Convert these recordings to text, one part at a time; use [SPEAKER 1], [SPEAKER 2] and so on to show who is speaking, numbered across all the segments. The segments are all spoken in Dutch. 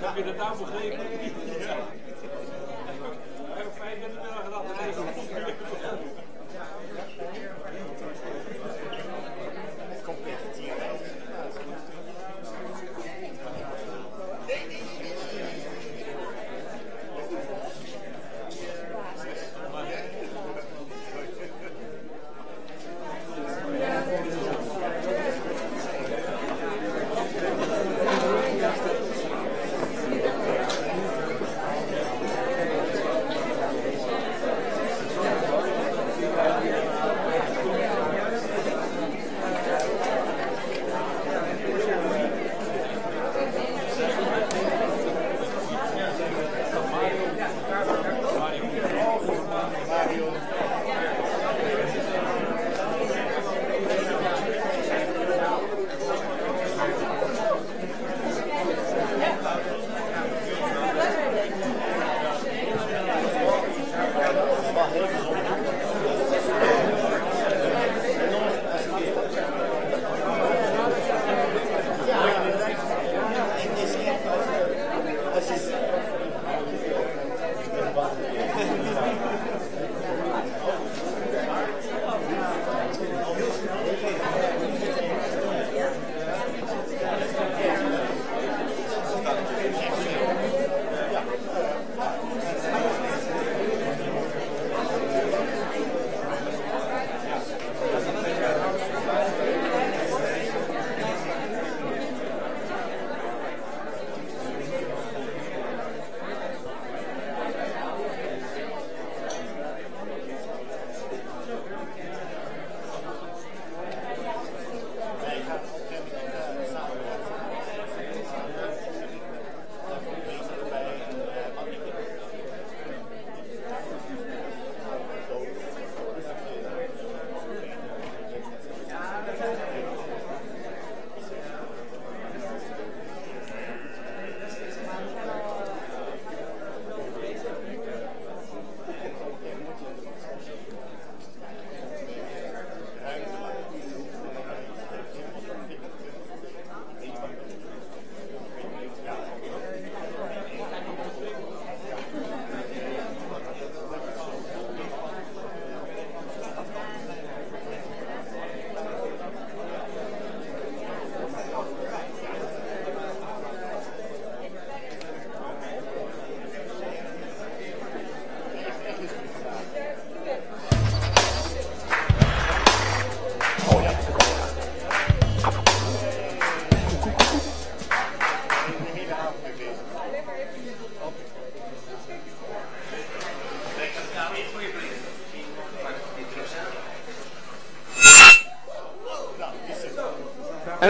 [SPEAKER 1] Heb je de nou begrepen?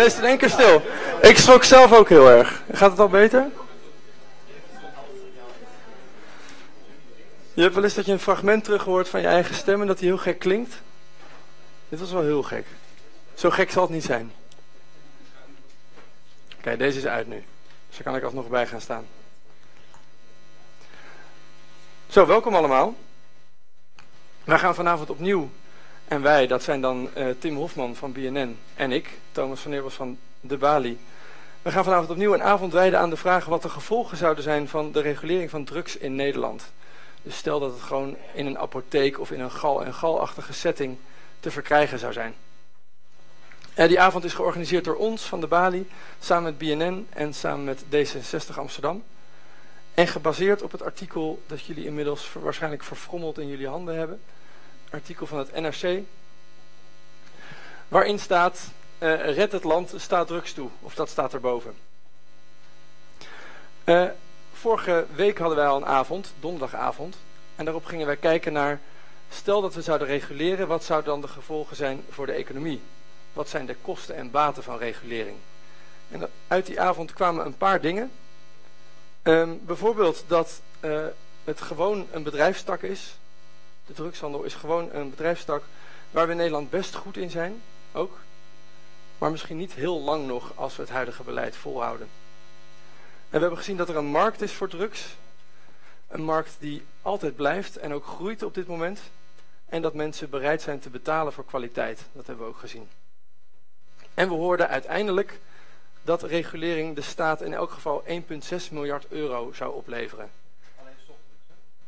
[SPEAKER 1] Is het in één keer stil. Ik schrok zelf ook heel erg. Gaat het al beter? Je hebt wel eens dat je een fragment terug hoort van je eigen stem en dat die heel gek klinkt. Dit was wel heel gek. Zo gek zal het niet zijn. Oké, deze is uit nu. Dus daar kan ik alsnog bij gaan staan. Zo, welkom allemaal. Wij gaan vanavond opnieuw, en wij, dat zijn dan uh, Tim Hofman van BNN en ik, Thomas van Neerbos van De Bali. We gaan vanavond opnieuw een avond wijden aan de vraag wat de gevolgen zouden zijn van de regulering van drugs in Nederland. Dus stel dat het gewoon in een apotheek of in een gal- en galachtige setting te verkrijgen zou zijn. Uh, die avond is georganiseerd door ons van de Bali, samen met BNN en samen met D66 Amsterdam. En gebaseerd op het artikel dat jullie inmiddels waarschijnlijk verfrommeld in jullie handen hebben. Artikel van het NRC. Waarin staat, uh, red het land, staat drugs toe. Of dat staat erboven. Uh, vorige week hadden wij al een avond, donderdagavond. En daarop gingen wij kijken naar, stel dat we zouden reguleren, wat zouden dan de gevolgen zijn voor de economie? Wat zijn de kosten en baten van regulering? En uit die avond kwamen een paar dingen. Um, bijvoorbeeld dat uh, het gewoon een bedrijfstak is. De drugshandel is gewoon een bedrijfstak waar we in Nederland best goed in zijn, ook. Maar misschien niet heel lang nog als we het huidige beleid volhouden. En we hebben gezien dat er een markt is voor drugs. Een markt die altijd blijft en ook groeit op dit moment. En dat mensen bereid zijn te betalen voor kwaliteit. Dat hebben we ook gezien. En we hoorden uiteindelijk dat regulering de staat in elk geval 1,6 miljard euro zou opleveren.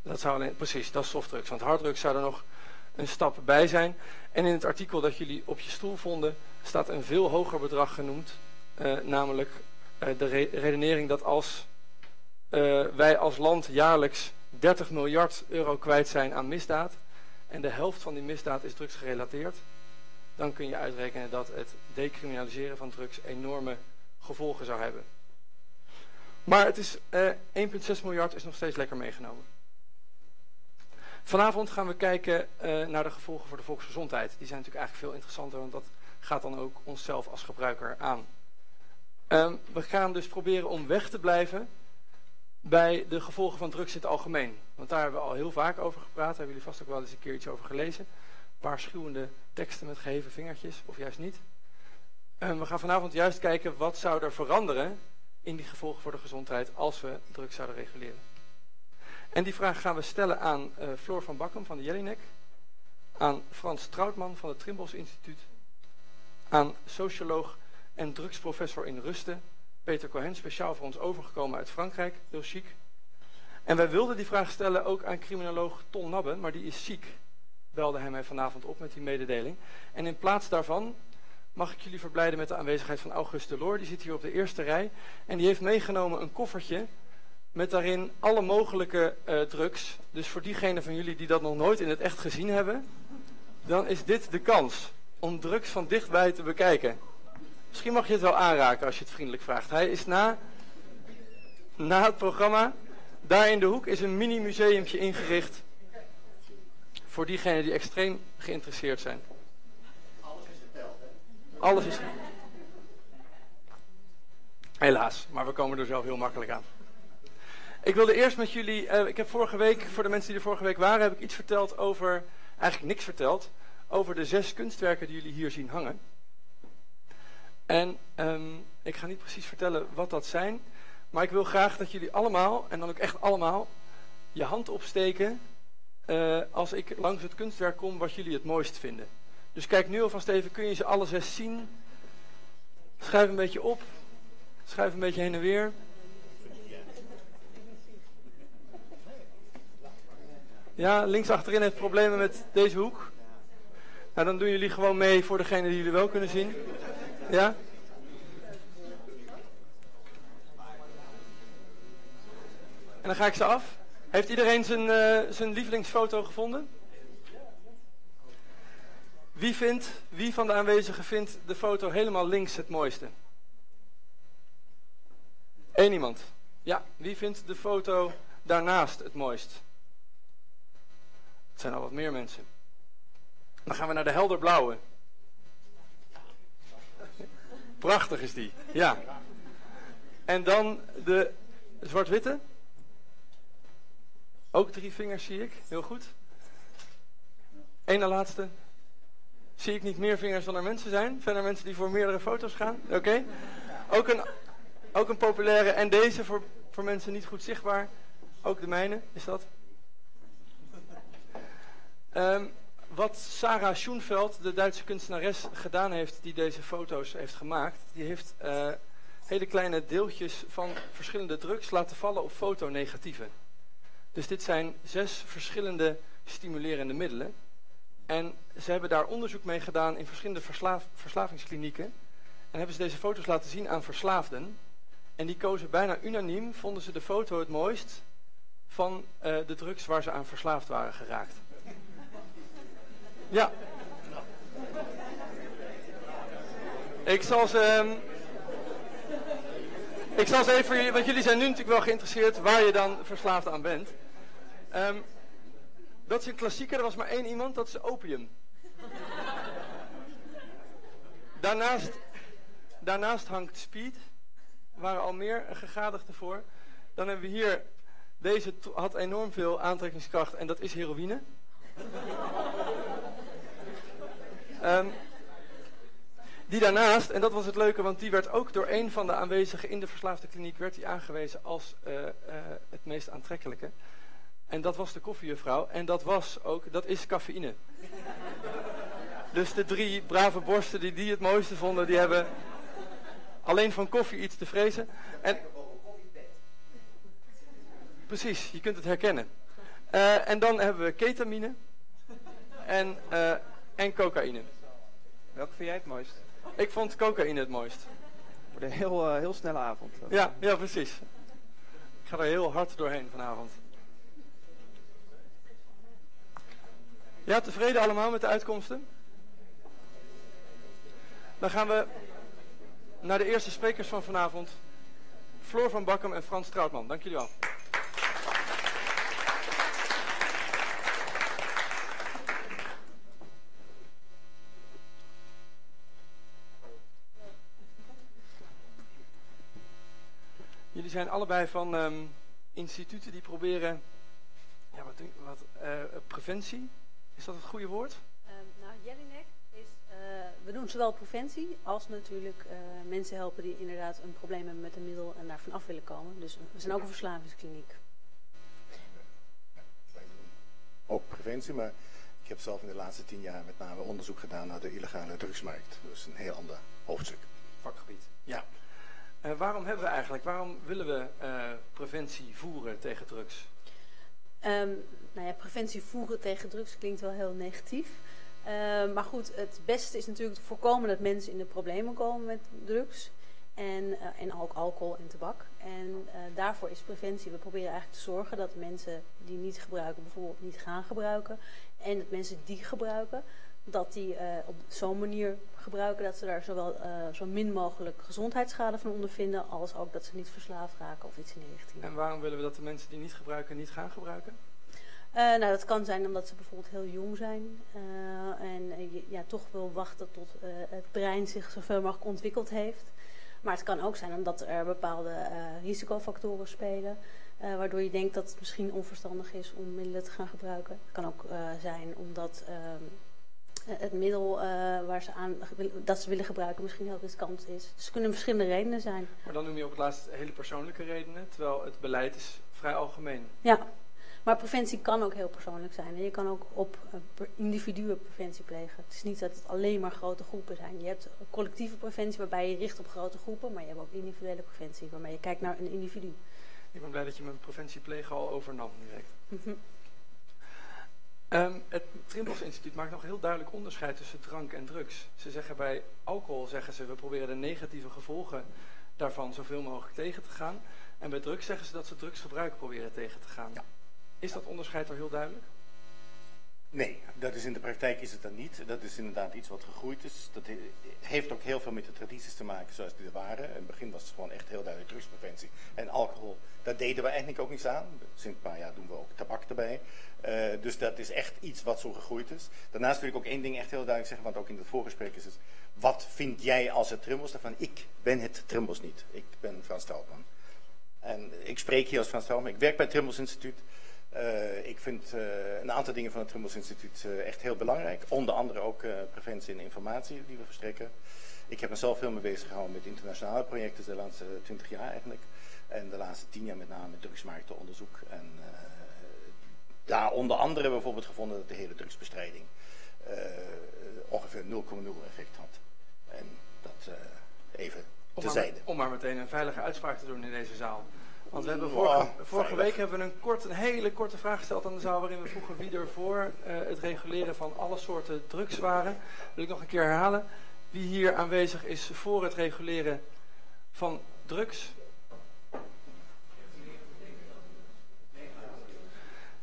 [SPEAKER 1] Dat zou alleen, precies, dat is softdrugs. Want harddrugs zou er nog een stap bij zijn. En in het artikel dat jullie op je stoel vonden, staat een veel hoger bedrag genoemd. Uh, namelijk uh, de re redenering dat als uh, wij als land jaarlijks 30 miljard euro kwijt zijn aan misdaad, en de helft van die misdaad is drugsgerelateerd, dan kun je uitrekenen dat het decriminaliseren van drugs enorme gevolgen zou hebben. Maar het is uh, 1,6 miljard is nog steeds lekker meegenomen. Vanavond gaan we kijken uh, naar de gevolgen voor de volksgezondheid. Die zijn natuurlijk eigenlijk veel interessanter, want dat gaat dan ook onszelf als gebruiker aan. Um, we gaan dus proberen om weg te blijven bij de gevolgen van drugs in het algemeen. Want daar hebben we al heel vaak over gepraat. Daar hebben jullie vast ook wel eens een keer iets over gelezen. Waarschuwende teksten met geheven vingertjes, of juist niet. Um, we gaan vanavond juist kijken wat zou er veranderen in die gevolgen voor de gezondheid als we drugs zouden reguleren. En die vraag gaan we stellen aan uh, Floor van Bakkum van de Jellinek, aan Frans Troutman van het Trimbos Instituut, aan socioloog en drugsprofessor in Rusten, Peter Cohen, speciaal voor ons overgekomen uit Frankrijk, heel chic. En wij wilden die vraag stellen ook aan criminoloog Ton Nabbe, maar die is ziek. belde hij mij vanavond op met die mededeling. En in plaats daarvan mag ik jullie verblijden met de aanwezigheid van Auguste Loor. Die zit hier op de eerste rij. En die heeft meegenomen een koffertje met daarin alle mogelijke uh, drugs. Dus voor diegenen van jullie die dat nog nooit in het echt gezien hebben, dan is dit de kans om drugs van dichtbij te bekijken. Misschien mag je het wel aanraken als je het vriendelijk vraagt. Hij is na, na het programma. Daar in de hoek is een mini-museumtje ingericht. Voor diegenen die extreem geïnteresseerd zijn.
[SPEAKER 2] Alles is verteld, hè?
[SPEAKER 1] Alles is. Helaas, maar we komen er zelf heel makkelijk aan. Ik wilde eerst met jullie. Uh, ik heb vorige week, voor de mensen die er vorige week waren, heb ik iets verteld over. Eigenlijk niks verteld. Over de zes kunstwerken die jullie hier zien hangen. En um, ik ga niet precies vertellen wat dat zijn. Maar ik wil graag dat jullie allemaal, en dan ook echt allemaal, je hand opsteken. Uh, als ik langs het kunstwerk kom wat jullie het mooist vinden. Dus kijk nu alvast even, kun je ze alle zes zien? Schuif een beetje op. Schuif een beetje heen en weer. Ja, links achterin heeft problemen met deze hoek. Nou, dan doen jullie gewoon mee voor degene die jullie wel kunnen zien. Ja? En dan ga ik ze af. Heeft iedereen zijn, uh, zijn lievelingsfoto gevonden? Wie, vindt, wie van de aanwezigen vindt de foto helemaal links het mooiste? Eén iemand. Ja, wie vindt de foto daarnaast het mooist? Het zijn al wat meer mensen. Dan gaan we naar de helderblauwe. Prachtig is die, ja. En dan de zwart-witte. Ook drie vingers zie ik, heel goed. Eén laatste. Zie ik niet meer vingers dan er mensen zijn? Zijn er mensen die voor meerdere foto's gaan? Oké. Ook, een, ook een populaire. En deze voor, voor mensen niet goed zichtbaar. Ook de mijne, is dat? Um, wat Sarah Schoenveld, de Duitse kunstenares, gedaan heeft die deze foto's heeft gemaakt, die heeft uh, hele kleine deeltjes van verschillende drugs laten vallen op fotonegatieven. Dus dit zijn zes verschillende stimulerende middelen. En ze hebben daar onderzoek mee gedaan in verschillende verslavingsklinieken. En hebben ze deze foto's laten zien aan verslaafden. En die kozen bijna unaniem, vonden ze de foto het mooist van uh, de drugs waar ze aan verslaafd waren geraakt. Ja. Ik zal ze... Um, ik zal ze even, want jullie zijn nu natuurlijk wel geïnteresseerd waar je dan verslaafd aan bent. Um, dat is een klassieker, er was maar één iemand, dat is opium. Daarnaast, daarnaast hangt speed. Er waren al meer gegadigden voor. Dan hebben we hier, deze had enorm veel aantrekkingskracht en dat is heroïne. Um, die daarnaast, en dat was het leuke, want die werd ook door een van de aanwezigen in de verslaafde kliniek werd die aangewezen als uh, uh, het meest aantrekkelijke. En dat was de koffiejuffrouw. En dat was ook, dat is cafeïne. dus de drie brave borsten die die het mooiste vonden, die hebben alleen van koffie iets te vrezen. En, precies, je kunt het herkennen. Uh, en dan hebben we ketamine en, en cocaïne.
[SPEAKER 3] Welke vind jij het mooist?
[SPEAKER 1] Ik vond cocaïne het mooist.
[SPEAKER 3] Voor een heel, uh, heel snelle avond.
[SPEAKER 1] Ja, ja, precies. Ik ga er heel hard doorheen vanavond. Ja, tevreden allemaal met de uitkomsten? Dan gaan we naar de eerste sprekers van vanavond. Floor van Bakkum en Frans Troutman. Dank jullie wel. Jullie zijn allebei van um, instituten die proberen ja, wat, wat uh, preventie. Is dat het goede woord?
[SPEAKER 4] Um, nou, Jellinek is, uh, we doen zowel preventie als natuurlijk uh, mensen helpen die inderdaad een probleem hebben met een middel en daar vanaf willen komen. Dus we zijn ook een verslavingskliniek.
[SPEAKER 5] Ook preventie, maar ik heb zelf in de laatste tien jaar met name onderzoek gedaan naar de illegale drugsmarkt. Dus een heel ander hoofdstuk.
[SPEAKER 1] Vakgebied. Ja. Uh, waarom hebben we eigenlijk, waarom willen we uh, preventie voeren tegen drugs?
[SPEAKER 4] Ehm, nou ja, preventie voeren tegen drugs klinkt wel heel negatief. Ehm, maar goed, het beste is natuurlijk te voorkomen dat mensen in de problemen komen met drugs. En, eh, en ook alcohol en tabak. En eh, daarvoor is preventie. We proberen eigenlijk te zorgen dat mensen die niet gebruiken bijvoorbeeld niet gaan gebruiken. En dat mensen die gebruiken, dat die eh, op zo'n manier gebruiken dat ze daar zowel zo min mogelijk gezondheidsschade van ondervinden, als ook dat ze niet verslaafd raken of iets in die richting.
[SPEAKER 1] En waarom willen we dat de mensen die niet gebruiken niet gaan gebruiken?
[SPEAKER 4] nou, dat kan zijn omdat ze bijvoorbeeld heel jong zijn en ja, toch wil wachten tot het brein zich zoveel mogelijk ontwikkeld heeft. Maar het kan ook zijn omdat er bepaalde risicofactoren spelen. Uh, waardoor je denkt dat het misschien onverstandig is om middelen te gaan gebruiken. Het kan ook uh, zijn omdat ehm, het middel waar ze aan, dat ze willen gebruiken misschien heel riskant is. Dus er kunnen verschillende redenen zijn.
[SPEAKER 1] Maar dan noem je ook het laatst hele persoonlijke redenen, terwijl het beleid is vrij algemeen.
[SPEAKER 4] Ja, maar preventie kan ook heel persoonlijk zijn. En je kan ook op individuen preventie plegen. Het is niet dat het alleen maar grote groepen zijn. Je hebt collectieve preventie waarbij je richt op grote groepen. Maar je hebt ook individuele preventie waarmee je kijkt naar een individu.
[SPEAKER 1] Ik ben blij dat je mijn preventieplegen al overnam direct. Mm um, het Trimbos Instituut maakt nog heel duidelijk onderscheid tussen drank en drugs. Ze zeggen bij alcohol, zeggen ze, we proberen de negatieve gevolgen daarvan zoveel mogelijk tegen te gaan. En bij drugs zeggen ze dat ze drugsgebruik proberen tegen te gaan. Ja. Is dat onderscheid er heel duidelijk?
[SPEAKER 5] Nee, dat is in de praktijk is het dan niet. Dat is inderdaad iets wat gegroeid is. Dat heeft ook heel veel met de tradities te maken zoals die er waren. In het begin was het gewoon echt heel duidelijk drugspreventie. En alcohol, daar deden we eigenlijk ook niets aan. Sinds een paar jaar doen we ook tabak erbij. Uh, dus dat is echt iets wat zo gegroeid is. Daarnaast wil ik ook één ding echt heel duidelijk zeggen, want ook in het voorgesprek is het... Wat vind jij als het Trimbos daarvan? Ik ben het Trimbos niet. Ik ben Frans Troutman. En ik spreek hier als Frans Troutman. Ik werk bij het Trimbos Instituut. Uh, ik vind uh, een aantal dingen van het Trummels Instituut uh, echt heel belangrijk. Onder andere ook preventie en informatie die we verstrekken. Ik heb mezelf veel mee bezig gehouden met internationale projecten de laatste twintig jaar eigenlijk. En de laatste tien jaar met name met drugsmarktenonderzoek. En daar onder andere bijvoorbeeld gevonden dat de hele drugsbestrijding ongeveer 0,0 effect had. En dat even terzijde.
[SPEAKER 1] Om maar meteen een veilige uitspraak te doen in deze zaal. Want we hebben vorige, vorige week hebben we een, kort, een hele korte vraag gesteld aan de zaal waarin we vroegen wie er voor uh, het reguleren van alle soorten drugs waren. Wil ik nog een keer herhalen. Wie hier aanwezig is voor het reguleren van drugs?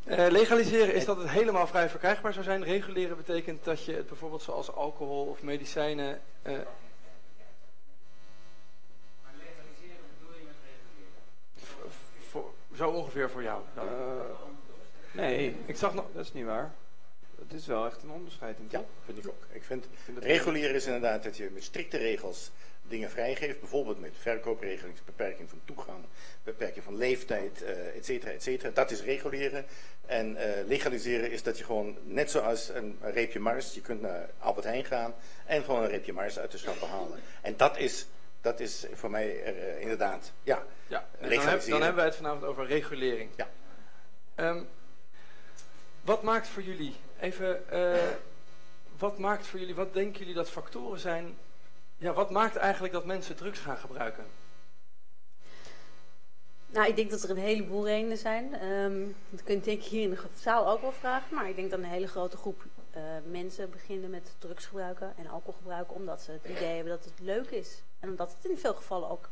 [SPEAKER 1] Uh, legaliseren is dat het helemaal vrij verkrijgbaar zou zijn. Reguleren betekent dat je het bijvoorbeeld zoals alcohol of medicijnen... Uh, Zo ongeveer voor jou? Uh,
[SPEAKER 3] nee, ik zag nog, dat is niet waar. Het is wel echt een onderscheid.
[SPEAKER 5] Ja, vind ik ook. Ik vind, vind regulieren is inderdaad dat je met strikte regels dingen vrijgeeft. Bijvoorbeeld met verkoopregelingen, beperking van toegang, beperking van leeftijd, uh, et cetera, et cetera. Dat is reguleren. En uh, legaliseren is dat je gewoon, net zoals een, een reepje mars, je kunt naar Albert Heijn gaan en gewoon een reepje mars uit de schappen halen. En dat is dat is voor mij uh, inderdaad, ja.
[SPEAKER 1] ja dan, heb, dan, hebben wij het vanavond over regulering.
[SPEAKER 5] Ja.
[SPEAKER 1] Um, wat maakt voor jullie, even, uh, wat maakt voor jullie, wat denken jullie dat factoren zijn, ja, wat maakt eigenlijk dat mensen drugs gaan gebruiken?
[SPEAKER 4] Nou, ik denk dat er een heleboel redenen zijn. Um, dat kun je denk ik hier in de zaal ook wel vragen. Maar ik denk dat een hele grote groep uh, mensen beginnen met drugs gebruiken en alcohol gebruiken omdat ze het idee hebben dat het leuk is. En omdat het in veel gevallen ook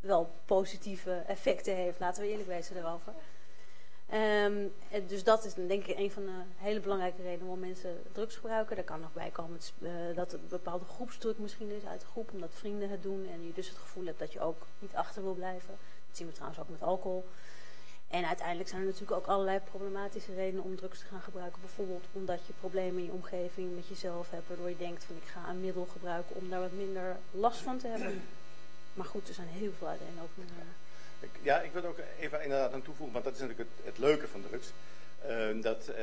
[SPEAKER 4] wel positieve effecten heeft, laten we eerlijk wezen daarover. Um, dus dat is denk ik een van de hele belangrijke redenen waarom mensen drugs gebruiken. Daar kan nog bij komen uh, dat een bepaalde groepsdruk misschien is uit de groep, omdat vrienden het doen. En je dus het gevoel hebt dat je ook niet achter wil blijven. Dat zien we trouwens ook met alcohol. En uiteindelijk zijn er natuurlijk ook allerlei problematische redenen om drugs te gaan gebruiken. Bijvoorbeeld omdat je problemen in je omgeving met jezelf hebt, waardoor je denkt van ik ga een middel gebruiken om daar wat minder last van te hebben. Maar goed, er zijn heel veel.
[SPEAKER 5] Uh... Ja, ik wil ook even inderdaad aan toevoegen, want dat is natuurlijk het, leuke van drugs. Uh, dat uh,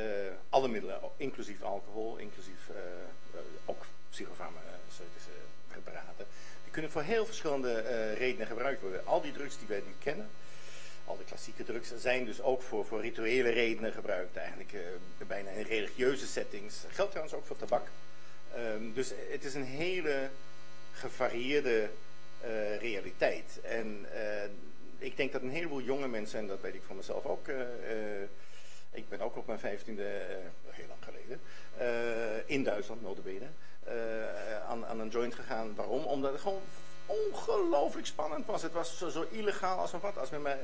[SPEAKER 5] alle middelen, inclusief alcohol, inclusief uh, ook psychofarmaceutische preparaten, die kunnen voor heel verschillende redenen gebruikt worden. Al die drugs die wij nu kennen, al de klassieke drugs zijn dus ook voor, voor rituele redenen gebruikt, eigenlijk uh, bijna in religieuze settings. Dat geldt trouwens ook voor tabak. Um, dus het is een hele gevarieerde uh, realiteit. En uh, ik denk dat een heleboel jonge mensen, en dat weet ik van mezelf ook, Ik ben ook op mijn vijftiende, eh, heel lang geleden, eh, in Duitsland, notabene, eh aan, aan een joint gegaan. Waarom? Omdat het gewoon ongelooflijk spannend was. Het was zo, zo illegaal als een wat. Als men mij,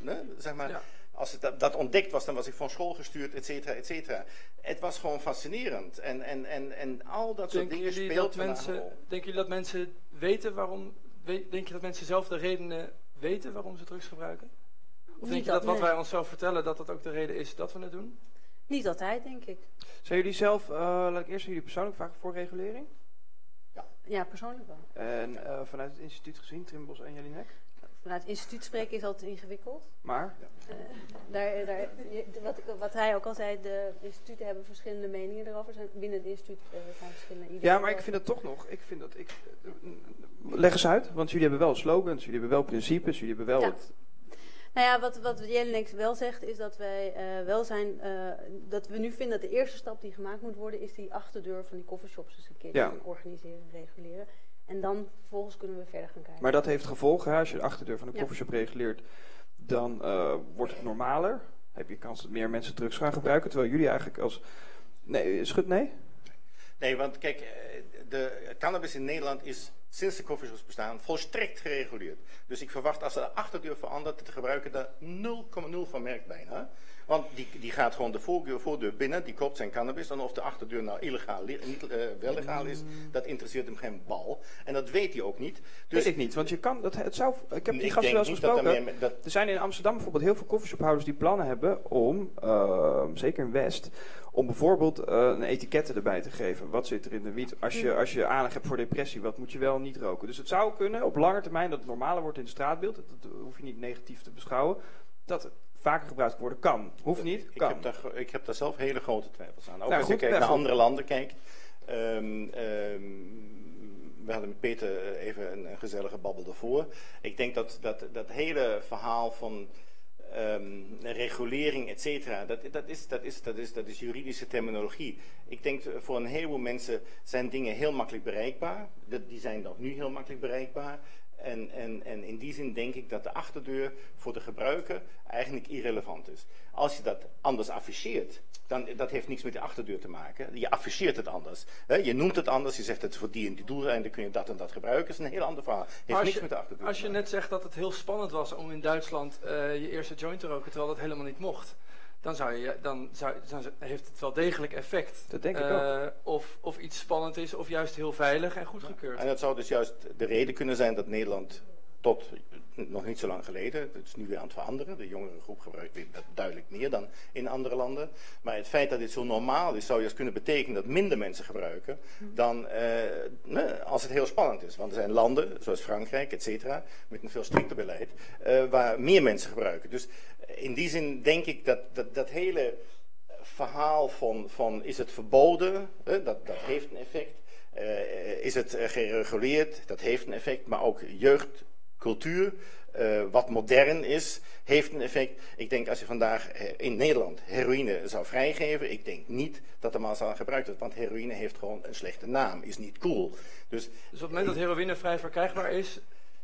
[SPEAKER 5] ne, zeg maar,
[SPEAKER 1] Ja.
[SPEAKER 5] als het, dat, dat ontdekt was, dan was ik van school gestuurd, et cetera, et cetera. Het was gewoon fascinerend. En, en, en, en al dat soort dingen
[SPEAKER 1] jullie,
[SPEAKER 5] speelt
[SPEAKER 1] dat mensen, denken jullie dat mensen weten waarom... we- Denk je dat mensen zelf de redenen weten waarom ze drugs gebruiken? Of denk je dat wat
[SPEAKER 4] nee.
[SPEAKER 1] wij onszelf vertellen, dat dat ook de reden is dat we het doen?
[SPEAKER 4] Niet altijd, denk ik.
[SPEAKER 3] Zijn jullie zelf, eh, laat ik eerst jullie persoonlijk vragen voor regulering?
[SPEAKER 4] Ja, persoonlijk wel.
[SPEAKER 3] En eh, vanuit het instituut gezien, Trimbos en Jelinek?
[SPEAKER 4] Vanuit het instituut spreken is altijd ingewikkeld.
[SPEAKER 3] Maar?
[SPEAKER 4] Eh, daar, daar, wat, ik- wat hij ook al zei, de instituten hebben verschillende meningen erover. Zijn, binnen het instituut eh, zijn verschillende ideeën.
[SPEAKER 3] Ja, maar ik vind het toch nog. Ik vind dat ik. Leg eens uit, want jullie hebben wel slogans, jullie hebben wel principes, jullie hebben wel
[SPEAKER 4] Ja.
[SPEAKER 3] het.
[SPEAKER 4] Nou ja, wat, wat Jelinek wel zegt, is dat wij eh, wel zijn, eh, dat we nu vinden dat de eerste stap die gemaakt moet worden, is die achterdeur van die coffeeshops eens een keer
[SPEAKER 3] Ja.
[SPEAKER 4] organiseren, reguleren. En dan vervolgens kunnen we verder gaan kijken.
[SPEAKER 3] Maar dat heeft gevolgen. hè. Als je de achterdeur van een
[SPEAKER 4] Ja.
[SPEAKER 3] koffieshop reguleert, dan eh, wordt het normaler. Heb je kans dat meer mensen drugs gaan gebruiken. Terwijl jullie eigenlijk als. Nee, schud nee?
[SPEAKER 5] Nee, want kijk, de cannabis in Nederland is sinds de coffeeshops bestaan volstrekt gereguleerd. Dus ik verwacht als de achterdeur verandert, de gebruiker daar 0,0 van merkt bijna. Want die, die gaat gewoon de voordeur, voordeur binnen, die koopt zijn cannabis. Dan of de achterdeur nou illegaal, niet, eh, wel legaal is, dat interesseert hem geen bal. En dat weet hij ook niet. Dus
[SPEAKER 3] Weet ik niet, want je kan. Dat, het zou, ik heb die
[SPEAKER 5] ik
[SPEAKER 3] gasten wel eens
[SPEAKER 5] dat er
[SPEAKER 3] gesproken.
[SPEAKER 5] meer... Dat,
[SPEAKER 3] Er zijn in Amsterdam bijvoorbeeld heel veel koffieshophouders die plannen hebben om, ehm, zeker in West, om bijvoorbeeld eh, een etiketten erbij te geven. Wat zit er in de wiet? Als je, als je aanleg hebt voor depressie, wat moet je wel en niet roken? Dus het zou kunnen op lange termijn dat het normaler wordt in het straatbeeld. Dat, dat hoef je niet negatief te beschouwen. Dat het vaker gebruikt worden kan. Hoeft niet,
[SPEAKER 5] Ik
[SPEAKER 3] kan.
[SPEAKER 5] heb, daar, ik heb daar zelf hele grote twijfels aan. Ook
[SPEAKER 3] Nou,
[SPEAKER 5] als je kijkt naar andere landen kijkt. Ehm, ehm, we hadden met Peter even een, een gezellige babbel ervoor. Ik denk dat dat, dat hele verhaal van ehm, regulering, et cetera, dat, dat, is, dat, is, dat, is, dat is juridische terminologie. Ik denk eh, voor een heleboel mensen zijn dingen heel makkelijk bereikbaar. Dat- Die zijn nog nu heel makkelijk bereikbaar. En, en, en in die zin denk ik dat de achterdeur voor de gebruiker eigenlijk irrelevant is. Als je dat anders afficheert, dan dat heeft niks met de achterdeur te maken. Je afficheert het anders. Hè? Je noemt het anders, je zegt het voor die en die doeleinden kun je dat en dat gebruiken. Dat is een heel ander verhaal. Heeft niks
[SPEAKER 1] je-
[SPEAKER 5] met de achterdeur
[SPEAKER 1] Als je net zegt dat het heel spannend was om in Duitsland eh, je eerste joint te roken, terwijl dat helemaal niet mocht, dan, zou je, dan, zou, dan heeft het wel degelijk effect.
[SPEAKER 3] Dat denk ik
[SPEAKER 1] Eh, Of, of iets spannend is, of juist heel veilig en goedgekeurd.
[SPEAKER 5] En dat zou dus juist de reden kunnen zijn dat Nederland tot nog niet zo lang geleden, het is nu weer aan het veranderen, de jongere groep gebruikt dit duidelijk meer dan in andere landen. Maar het feit dat dit zo normaal is, zou juist kunnen betekenen dat minder mensen gebruiken dan eh, als het heel spannend is. Want er zijn landen, zoals Frankrijk, et cetera, met een veel strikter beleid, eh, waar meer mensen gebruiken. Dus in die zin denk ik dat dat, dat hele verhaal van, van is het verboden, dat, dat heeft een effect. Eh, is het gereguleerd, dat heeft een effect. Maar ook jeugd, cultuur, eh, wat modern is, heeft een effect. Ik denk als je vandaag eh, in Nederland heroïne zou vrijgeven, ik denk niet dat er massaal gebruikt wordt. Want heroïne heeft gewoon een slechte naam, is niet cool. Dus
[SPEAKER 1] Dus op het moment dat heroïne vrij verkrijgbaar is,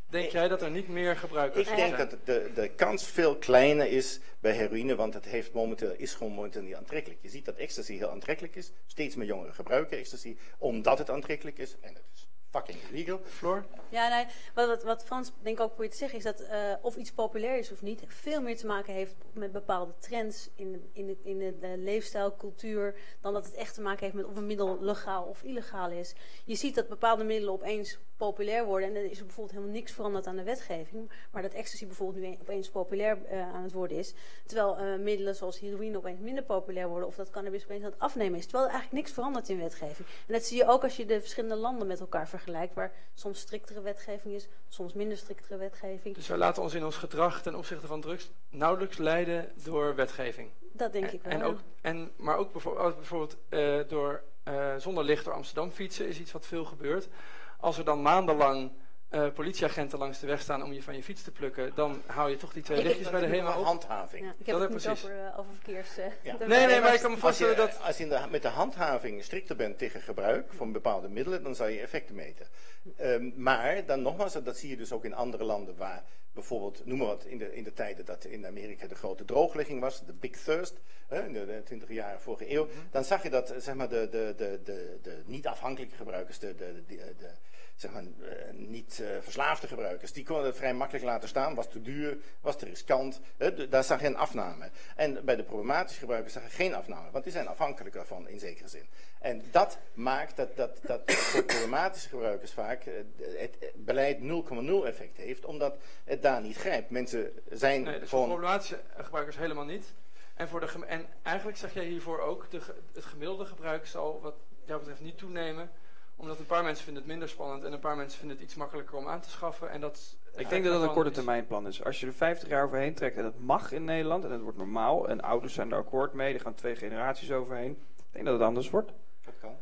[SPEAKER 1] denk jij dat er niet meer gebruikers
[SPEAKER 5] ik
[SPEAKER 1] zijn?
[SPEAKER 5] denk dat de, de kans veel kleiner is bij heroïne, want het heeft momenteel, is gewoon momenteel niet aantrekkelijk. Je ziet dat ecstasy heel aantrekkelijk is. Steeds meer jongeren gebruiken ecstasy, omdat het aantrekkelijk is. En het is fucking illegal.
[SPEAKER 1] Floor?
[SPEAKER 4] Ja, nee, wat, wat, Frans denk ik ook probeert te zeggen is dat eh, of iets populair is of niet, veel meer te maken heeft met bepaalde trends in, de- in, in de, leefstijl, cultuur, dan dat het echt te maken heeft met of een middel legaal of illegaal is. Je ziet dat bepaalde middelen opeens populair worden en dan is er bijvoorbeeld helemaal niks veranderd aan de wetgeving, maar dat ecstasy bijvoorbeeld nu opeens populair eh, aan het worden is, terwijl eh, middelen zoals heroïne opeens minder populair worden of dat cannabis opeens aan het afnemen is, terwijl er eigenlijk niks verandert in wetgeving. En dat zie je ook als je de verschillende landen met elkaar vergelijkt, waar soms striktere wetgeving is, soms minder striktere wetgeving.
[SPEAKER 1] Dus wij laten ons in ons gedrag ten opzichte van drugs nauwelijks leiden door wetgeving.
[SPEAKER 4] Dat denk ik wel.
[SPEAKER 1] En ook, en, maar ook bijvoorbeeld eh, door, eh, zonder licht door Amsterdam fietsen is iets wat veel gebeurt. Als er dan maandenlang eh, politieagenten langs de weg staan om je van je fiets te plukken, dan hou je toch die twee lichtjes bij de
[SPEAKER 5] dat
[SPEAKER 1] HEMA op.
[SPEAKER 5] handhaving.
[SPEAKER 4] Ja, ik
[SPEAKER 1] Dat
[SPEAKER 4] heb het
[SPEAKER 1] is
[SPEAKER 4] niet
[SPEAKER 1] precies.
[SPEAKER 4] over, eh, over verkeers... eh,
[SPEAKER 5] Ja.
[SPEAKER 4] dat-
[SPEAKER 1] Nee, nee, maar ik kan me
[SPEAKER 5] Als je,
[SPEAKER 1] voorstellen dat...
[SPEAKER 5] als je de, met de handhaving strikter bent tegen gebruik van bepaalde middelen, dan zal je effecten meten. Ehm, maar dan nogmaals, dat zie je dus ook in andere landen waar bijvoorbeeld, noem maar wat, in de, in de tijden dat in Amerika de grote drooglegging was, de Big Thirst, hè, in de, de 20 jaar vorige eeuw, dan zag je dat zeg maar, de, de, de, de, de niet afhankelijke gebruikers, de, de, de, de, zeg maar, eh, niet eh, verslaafde gebruikers, die konden het vrij makkelijk laten staan, was te duur, was te riskant, daar zag je een afname. En bij de problematische gebruikers zag je geen afname, want die zijn afhankelijk daarvan in zekere zin. En dat maakt dat, dat, dat voor problematische gebruikers vaak eh, het beleid 0,0 effect heeft, omdat het daar niet grijpt. Mensen zijn
[SPEAKER 1] Nee, dus voor
[SPEAKER 5] gewoon...
[SPEAKER 1] problematische gebruikers helemaal niet. En, voor de en eigenlijk zeg jij hiervoor ook, de, het gemiddelde gebruik zal wat jou betreft niet toenemen. Omdat een paar mensen vinden het minder spannend en een paar mensen vinden het iets makkelijker om aan te schaffen. En dat
[SPEAKER 3] Ik denk dat dat een korte termijn plan is. Als je er 50 jaar overheen trekt en dat mag in Nederland en het wordt normaal en ouders zijn er akkoord mee, er gaan twee generaties overheen. Ik denk dat het anders wordt.
[SPEAKER 5] Dat kan.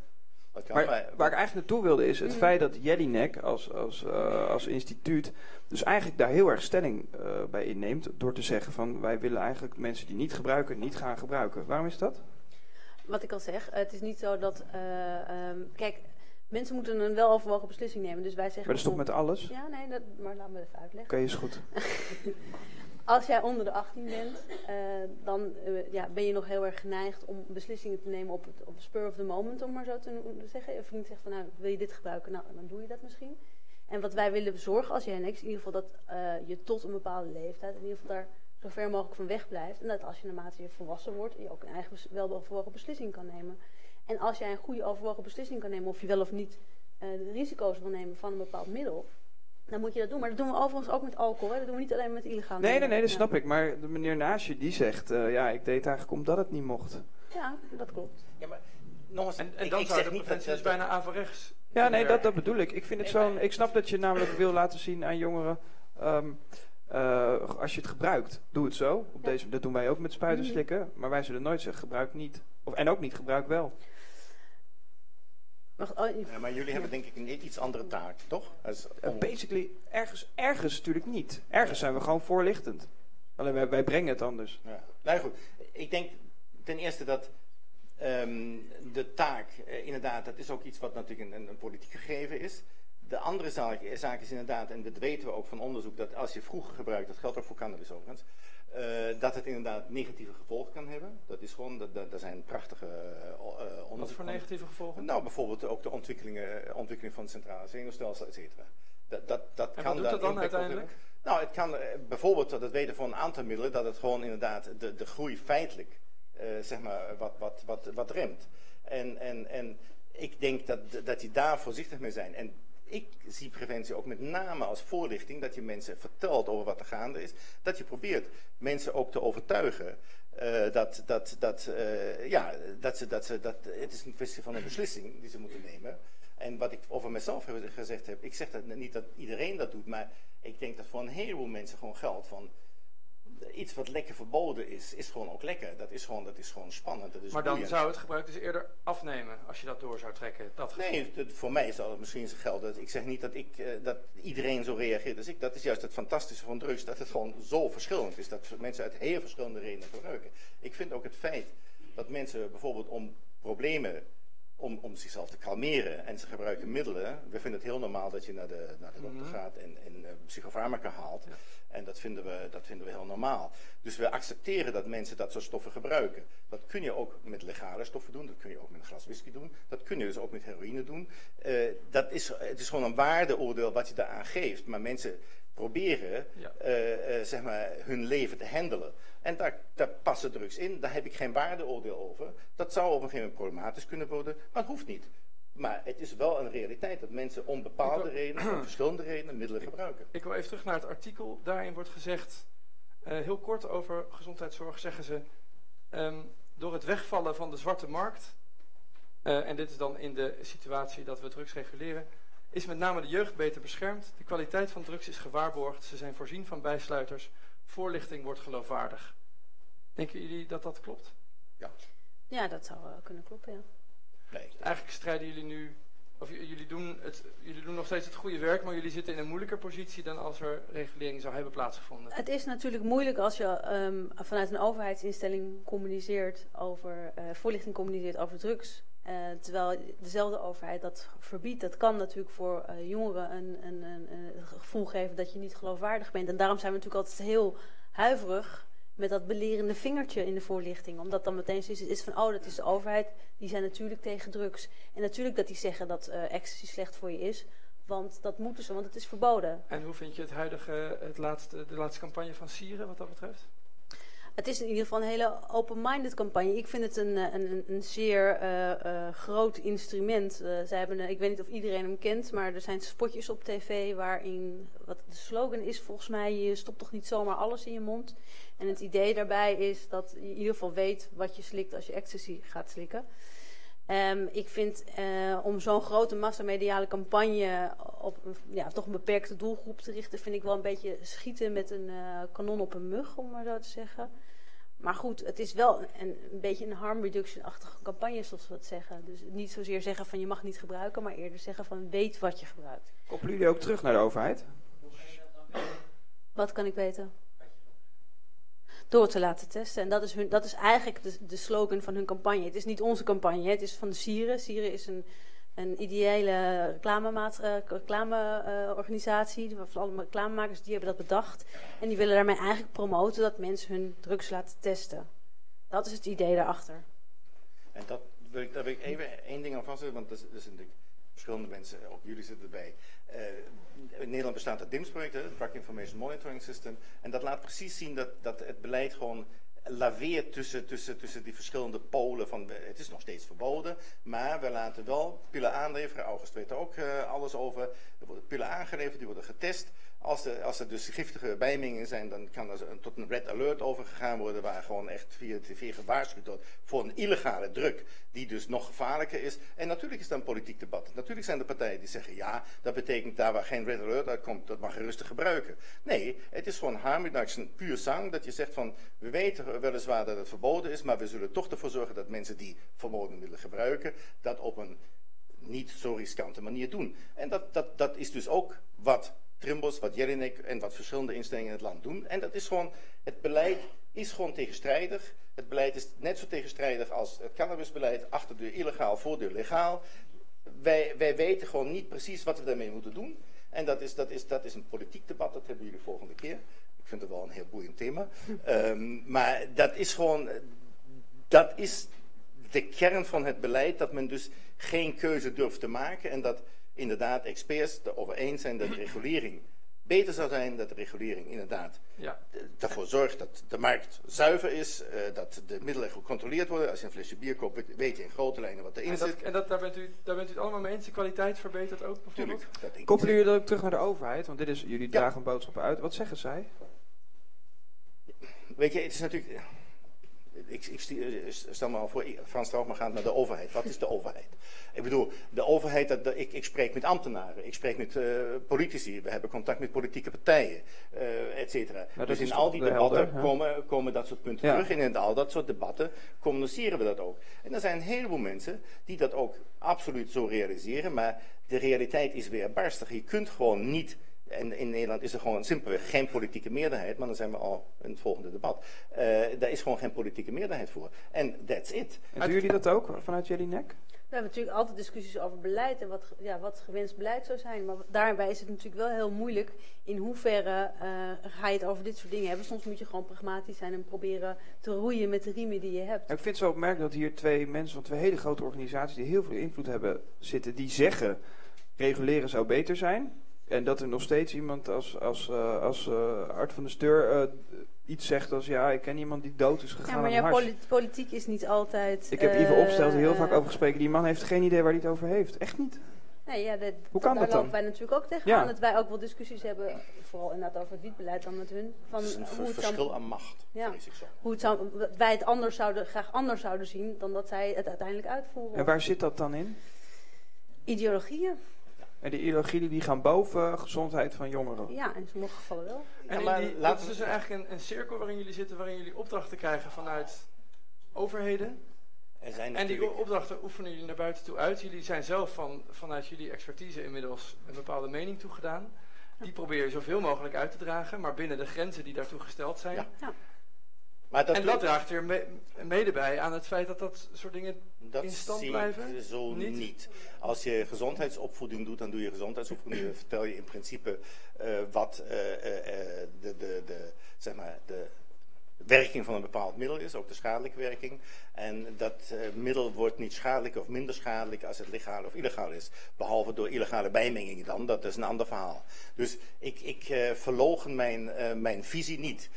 [SPEAKER 5] Dat kan
[SPEAKER 3] Maar
[SPEAKER 5] maar-
[SPEAKER 3] waar ik eigenlijk naartoe wilde is het feit dat Jelinek als, als, eh, als instituut dus eigenlijk daar heel erg stelling eh, bij inneemt door te zeggen van wij willen eigenlijk mensen die niet gebruiken niet gaan gebruiken. Waarom is dat?
[SPEAKER 4] Wat ik al zeg, het is niet zo dat... eh, ehm, kijk, mensen moeten een weloverwogen beslissing nemen. Dus wij zeggen...
[SPEAKER 3] Maar dat is toch met alles?
[SPEAKER 4] Ja, nee, dat, maar laat me even uitleggen.
[SPEAKER 3] Oké, is goed.
[SPEAKER 4] Als jij onder de 18 bent, eh, dan eh, ja, ben je nog heel erg geneigd om beslissingen te nemen op het op spur of the moment, om maar zo te zeggen. Een vriend zegt van, nou, wil je dit gebruiken? Nou, dan doe je dat misschien. En wat wij willen zorgen als Genex, in ieder geval dat eh, je tot een bepaalde leeftijd, in ieder geval daar zo ver mogelijk van weg blijft. En dat als je naarmate je volwassen wordt, je ook een eigen weloverwogen beslissing kan nemen. En als jij een goede overwogen beslissing kan nemen of je wel of niet eh, de risico's wil nemen van een bepaald middel, dan moet je dat doen. Maar dat doen we overigens ook met alcohol. Hè? Dat doen we niet alleen met illegaal
[SPEAKER 3] Nee, nee, nee, dat
[SPEAKER 4] Ja.
[SPEAKER 3] snap ik. Maar de meneer naast je die zegt, eh, ja, ik deed het eigenlijk omdat het niet mocht.
[SPEAKER 4] Ja, dat klopt.
[SPEAKER 5] Ja, maar nogmaals,
[SPEAKER 1] En, en
[SPEAKER 5] ik,
[SPEAKER 1] dan
[SPEAKER 5] ik
[SPEAKER 1] zou
[SPEAKER 5] zeg
[SPEAKER 1] de
[SPEAKER 5] niet dat...
[SPEAKER 1] dus
[SPEAKER 5] dat-
[SPEAKER 1] bijna averechts
[SPEAKER 3] Ja, nee, dat, bedoel ik. Ik vind het zo'n. Ik snap dat je namelijk wil laten zien aan jongeren. ehm, eh, als je het gebruikt, doe het zo. Op
[SPEAKER 4] Ja.
[SPEAKER 3] deze, dat doen wij ook met spuiten
[SPEAKER 4] Mhm.
[SPEAKER 3] slikken. Maar wij zullen nooit zeggen gebruik niet. Of, en ook niet gebruik wel.
[SPEAKER 4] Wacht, oh,
[SPEAKER 5] Ja, maar jullie hebben denk ik een iets andere taak, toch? Als,
[SPEAKER 3] Eh,
[SPEAKER 5] om-
[SPEAKER 3] basically, ergens, ergens natuurlijk niet. Ergens zijn we gewoon voorlichtend. Alleen wij, wij brengen het anders.
[SPEAKER 5] Ja. Nou ja, goed, ik denk ten eerste dat ehm, de taak, eh, inderdaad, dat is ook iets wat natuurlijk een, een, een politiek gegeven is. De andere zaak, zaak is inderdaad, en dat weten we ook van onderzoek, dat als je vroeger gebruikt, dat geldt ook voor cannabis overigens, dat het inderdaad negatieve gevolgen kan hebben. Dat is gewoon, dat, dat, daar zijn prachtige eh, o- eh, onderzoeken
[SPEAKER 1] Wat voor
[SPEAKER 5] van.
[SPEAKER 1] negatieve gevolgen?
[SPEAKER 5] Nou, bijvoorbeeld ook de ontwikkelingen, eh, ontwikkeling van het centrale zenuwstelsel, et cetera. Dat, dat, dat
[SPEAKER 1] En
[SPEAKER 5] kan
[SPEAKER 1] wat doet dat dan uiteindelijk?
[SPEAKER 5] Nou, het kan eh, bijvoorbeeld, dat weten we voor een aantal middelen, dat het gewoon inderdaad de, de groei feitelijk, eh, zeg maar, wat, wat, wat, wat remt. En, en, en ik denk dat, dat die daar voorzichtig mee zijn. En ik zie preventie ook met name als voorlichting, dat je mensen vertelt over wat er gaande is. Dat je probeert mensen ook te overtuigen eh, dat, dat, dat, eh, ja, dat ze, dat ze, dat, het is een kwestie van een beslissing die ze moeten nemen. En wat ik over mezelf gezegd heb, ik zeg dat niet dat iedereen dat doet, maar ik denk dat voor een heleboel mensen gewoon geldt van iets wat lekker verboden is, is gewoon ook lekker. Dat is gewoon, dat is gewoon spannend. Dat is
[SPEAKER 1] Maar dan
[SPEAKER 5] boeiend.
[SPEAKER 1] zou het gebruik dus eerder afnemen als je dat door zou trekken. Dat.
[SPEAKER 5] Nee, dat- voor mij zal het misschien gelden. Ik zeg niet dat, ik, eh, dat iedereen zo reageert als ik. Dat is juist het fantastische van drugs, dat het gewoon zo verschillend is. Dat mensen uit heel verschillende redenen gebruiken. Ik vind ook het feit dat mensen bijvoorbeeld om problemen, om, om zichzelf te kalmeren en ze gebruiken middelen. We vinden het heel normaal dat je naar de, naar de dokter
[SPEAKER 1] Mhm.
[SPEAKER 5] gaat en, en eh, psychofarmaca haalt.
[SPEAKER 1] Ja.
[SPEAKER 5] En dat vinden, we, dat vinden we heel normaal. Dus we accepteren dat mensen dat soort stoffen gebruiken. Dat kun je ook met legale stoffen doen. Dat kun je ook met een glas whisky doen. Dat kun je dus ook met heroïne doen. Eh, dat is, het is gewoon een waardeoordeel wat je daaraan geeft. Maar mensen proberen
[SPEAKER 1] Ja.
[SPEAKER 5] eh, eh, zeg maar, hun leven te handelen. En daar, daar passen drugs in. Daar heb ik geen waardeoordeel over. Dat zou op een gegeven moment problematisch kunnen worden. Maar het hoeft niet. Maar het is wel een realiteit dat mensen om bepaalde
[SPEAKER 1] wil-
[SPEAKER 5] redenen, om verschillende redenen, middelen gebruiken.
[SPEAKER 1] Ik wil even terug naar het artikel. Daarin wordt gezegd, eh, heel kort over gezondheidszorg, zeggen ze, ehm, door het wegvallen van de zwarte markt, en dit is dan in de situatie dat we drugs reguleren, is met name de jeugd beter beschermd. De kwaliteit van drugs is gewaarborgd. Ze zijn voorzien van bijsluiters. Voorlichting wordt geloofwaardig. Denken jullie dat dat klopt?
[SPEAKER 4] Ja, dat zou eh, kunnen kloppen, ja.
[SPEAKER 5] Nee,
[SPEAKER 1] Eigenlijk strijden jullie nu of jullie doen, het, jullie doen nog steeds het goede werk, maar jullie zitten in een moeilijker positie dan als er regulering zou hebben plaatsgevonden.
[SPEAKER 4] Het is natuurlijk moeilijk als je ehm, vanuit een overheidsinstelling communiceert over, eh, voorlichting communiceert over drugs. Eh, terwijl dezelfde overheid dat verbiedt. Dat kan natuurlijk voor eh, jongeren een, een, een, gevoel geven dat je niet geloofwaardig bent. En daarom zijn we natuurlijk altijd heel huiverig met dat belerende vingertje in de voorlichting. Omdat dan meteen zoiets is van, oh, dat is de overheid. Die zijn natuurlijk tegen drugs. En natuurlijk dat die zeggen dat eh ecstasy slecht voor je is. Want dat moeten ze, want het is verboden.
[SPEAKER 1] En hoe vind je het huidige, het laatste, de laatste campagne van Sieren wat dat betreft?
[SPEAKER 4] Het is in ieder geval een hele open-minded campagne. Ik vind het een, eh, een, een, zeer eh, eh, groot instrument. Zij hebben, ik weet niet of iedereen hem kent, maar er zijn spotjes op tv waarin, wat de slogan is volgens mij, je stopt toch niet zomaar alles in je mond. En het idee daarbij is dat je in ieder geval weet wat je slikt als je ecstasy gaat slikken. Ehm, ik vind eh, om zo'n grote massamediale campagne op ja, toch een beperkte doelgroep te richten, vind ik wel een beetje schieten met een eh, kanon op een mug, om maar zo te zeggen. Maar goed, het is wel een, een beetje een harm reduction-achtige campagne, zoals we het zeggen. Dus niet zozeer zeggen van je mag niet gebruiken, maar eerder zeggen van weet wat je gebruikt.
[SPEAKER 3] Koppelen jullie ook terug naar de overheid?
[SPEAKER 4] Wat kan ik weten? Door te laten testen. En dat is, hun, dat is eigenlijk de, slogan van hun campagne. Het is niet onze campagne, het is van de Sieren. Sieren is een, een ideële reclameorganisatie. reclame, eh, van alle reclamemakers die hebben dat bedacht. En die willen daarmee eigenlijk promoten dat mensen hun drugs laten testen. Dat is het idee daarachter.
[SPEAKER 5] En dat wil ik, daar wil ik even één ding aan vastzetten, want er zijn natuurlijk verschillende mensen, ook jullie zitten erbij. Eh, in Nederland bestaat het DIMS-project, het Drug Information Monitoring System. En dat laat precies zien dat, dat het beleid gewoon laveert tussen, tussen, tussen die verschillende polen. Van, we- het is nog steeds verboden, maar we laten wel pillen aanleveren. August weet er ook eh, alles over. Er worden pillen aangeleverd, die worden getest. Als er, als er dus giftige bijmengingen zijn, dan kan er tot een red alert overgegaan worden, waar gewoon echt via de tv gewaarschuwd wordt voor een illegale druk, die dus nog gevaarlijker is. En natuurlijk is dat een politiek debat. Natuurlijk zijn er partijen die zeggen, ja, dat betekent daar waar geen red alert uitkomt, dat mag je rustig gebruiken. Nee, het is gewoon harm reduction, puur zang, dat je zegt van, we weten weliswaar dat het verboden is, maar we zullen toch ervoor zorgen dat mensen die verboden willen gebruiken, dat op een niet zo riskante manier doen. En dat, dat, dat is dus ook wat Trimbos, wat Jelinek en wat verschillende instellingen in het land doen. En dat is gewoon, het beleid is gewoon tegenstrijdig. Het beleid is net zo tegenstrijdig als het cannabisbeleid. Achterdeur illegaal, voordeur legaal. Wij, wij weten gewoon niet precies wat we daarmee moeten doen. En dat is, dat, is, dat is een politiek debat, dat hebben jullie volgende keer. Ik vind het wel een heel boeiend thema. Ehm, maar dat is gewoon, dat is de kern van het beleid, dat men dus geen keuze durft te maken. En dat inderdaad experts erover eens zijn dat regulering beter zou zijn, dat de regulering inderdaad
[SPEAKER 1] Ja.
[SPEAKER 5] ervoor zorgt dat de markt zuiver is, eh, dat de middelen gecontroleerd worden. Als je een flesje bier koopt, weet- je in grote lijnen wat erin
[SPEAKER 1] En,
[SPEAKER 5] zit.
[SPEAKER 1] en dat, daar, bent u, daar bent u het allemaal mee eens? De kwaliteit verbetert ook bijvoorbeeld?
[SPEAKER 5] Natuurlijk, dat denk ik
[SPEAKER 3] Koppelen
[SPEAKER 5] zeker.
[SPEAKER 3] jullie dat ook terug naar de overheid? Want dit is, jullie
[SPEAKER 5] Ja.
[SPEAKER 3] dragen boodschappen uit. Wat zeggen zij?
[SPEAKER 5] Weet je, het is natuurlijk. Ik, ik eh, stel me al voor, Frans Trautmann gaat naar de overheid. Wat is de overheid? Ik bedoel, de overheid, dat, dat- ik, ik spreek met ambtenaren, ik spreek met eh, politici, we hebben contact met politieke partijen, eh et cetera. dus in al die
[SPEAKER 3] de
[SPEAKER 5] debatten
[SPEAKER 3] helder,
[SPEAKER 5] komen, komen dat soort punten
[SPEAKER 3] Ja.
[SPEAKER 5] terug. En in al dat soort debatten communiceren we dat ook. En er zijn een heleboel mensen die dat ook absoluut zo realiseren, maar de realiteit is weer barstig. Je kunt gewoon niet en in Nederland is er gewoon simpelweg geen politieke meerderheid, maar dan zijn we al in het volgende debat. Eh, daar is gewoon geen politieke meerderheid voor. En that's it.
[SPEAKER 3] En doen jullie dat ook vanuit jullie nek?
[SPEAKER 4] We hebben natuurlijk altijd discussies over beleid en wat, ja, wat gewenst beleid zou zijn. Maar daarbij is het natuurlijk wel heel moeilijk in hoeverre eh, ga je het over dit soort dingen hebben. Soms moet je gewoon pragmatisch zijn en proberen te roeien met de riemen die je hebt.
[SPEAKER 3] Ik vind het zo opmerkelijk dat hier twee mensen van twee hele grote organisaties die heel veel invloed hebben zitten, die zeggen reguleren zou beter zijn. En dat er nog steeds iemand als, als, eh, als eh, Art van de Steur eh, iets zegt als ja, ik ken iemand die dood is gegaan
[SPEAKER 4] Ja, maar poli- politiek is niet altijd...
[SPEAKER 3] Ik heb Ivo Opstelt er heel vaak over gesproken. Die man heeft geen idee waar hij het over heeft. Echt niet.
[SPEAKER 4] Nee, ja, dat,
[SPEAKER 3] Hoe kan
[SPEAKER 4] daar
[SPEAKER 3] dat dan?
[SPEAKER 4] lopen wij natuurlijk ook tegenaan.
[SPEAKER 3] Ja.
[SPEAKER 4] Dat wij ook wel discussies hebben, vooral inderdaad over het wietbeleid dan met hun. Van
[SPEAKER 5] Het is een
[SPEAKER 4] hoe het
[SPEAKER 5] verschil
[SPEAKER 4] zou,
[SPEAKER 5] aan macht,
[SPEAKER 4] Ja.
[SPEAKER 5] vrees ik zo.
[SPEAKER 4] hoe het zou, wij het anders zouden, graag anders zouden zien dan dat zij het uiteindelijk uitvoeren.
[SPEAKER 3] En waar zit dat dan in?
[SPEAKER 4] Ideologieën,
[SPEAKER 3] En de ideologieën die gaan boven gezondheid van jongeren.
[SPEAKER 4] ja, in sommige gevallen wel.
[SPEAKER 1] En
[SPEAKER 5] Ja,
[SPEAKER 1] in
[SPEAKER 5] maar
[SPEAKER 1] die, dat
[SPEAKER 5] laten
[SPEAKER 1] is
[SPEAKER 5] we-
[SPEAKER 1] dus eigenlijk een, een cirkel waarin jullie zitten, waarin jullie opdrachten krijgen vanuit overheden.
[SPEAKER 5] Er zijn
[SPEAKER 1] En die opdrachten oefenen jullie naar buiten toe uit. Jullie zijn zelf van, vanuit jullie expertise inmiddels een bepaalde mening toegedaan. Die probeer je zoveel mogelijk uit te dragen, maar binnen de grenzen die daartoe gesteld zijn.
[SPEAKER 5] Ja. Maar dat
[SPEAKER 1] en dat draagt me- mede bij aan het feit dat dat soort dingen
[SPEAKER 5] Dat
[SPEAKER 1] in stand blijven?
[SPEAKER 5] zo
[SPEAKER 1] Niet?
[SPEAKER 5] niet? Als je gezondheidsopvoeding doet, dan doe je gezondheidsopvoeding. Dan vertel je in principe eh, wat eh, eh, de, de, de, zeg maar, de werking van een bepaald middel is, ook de schadelijke werking. En dat eh, middel wordt niet schadelijk of minder schadelijk als het legaal of illegaal is. Behalve door illegale bijmengingen dan, dat is een ander verhaal. Dus ik, ik eh verlogen mijn, eh, mijn visie niet.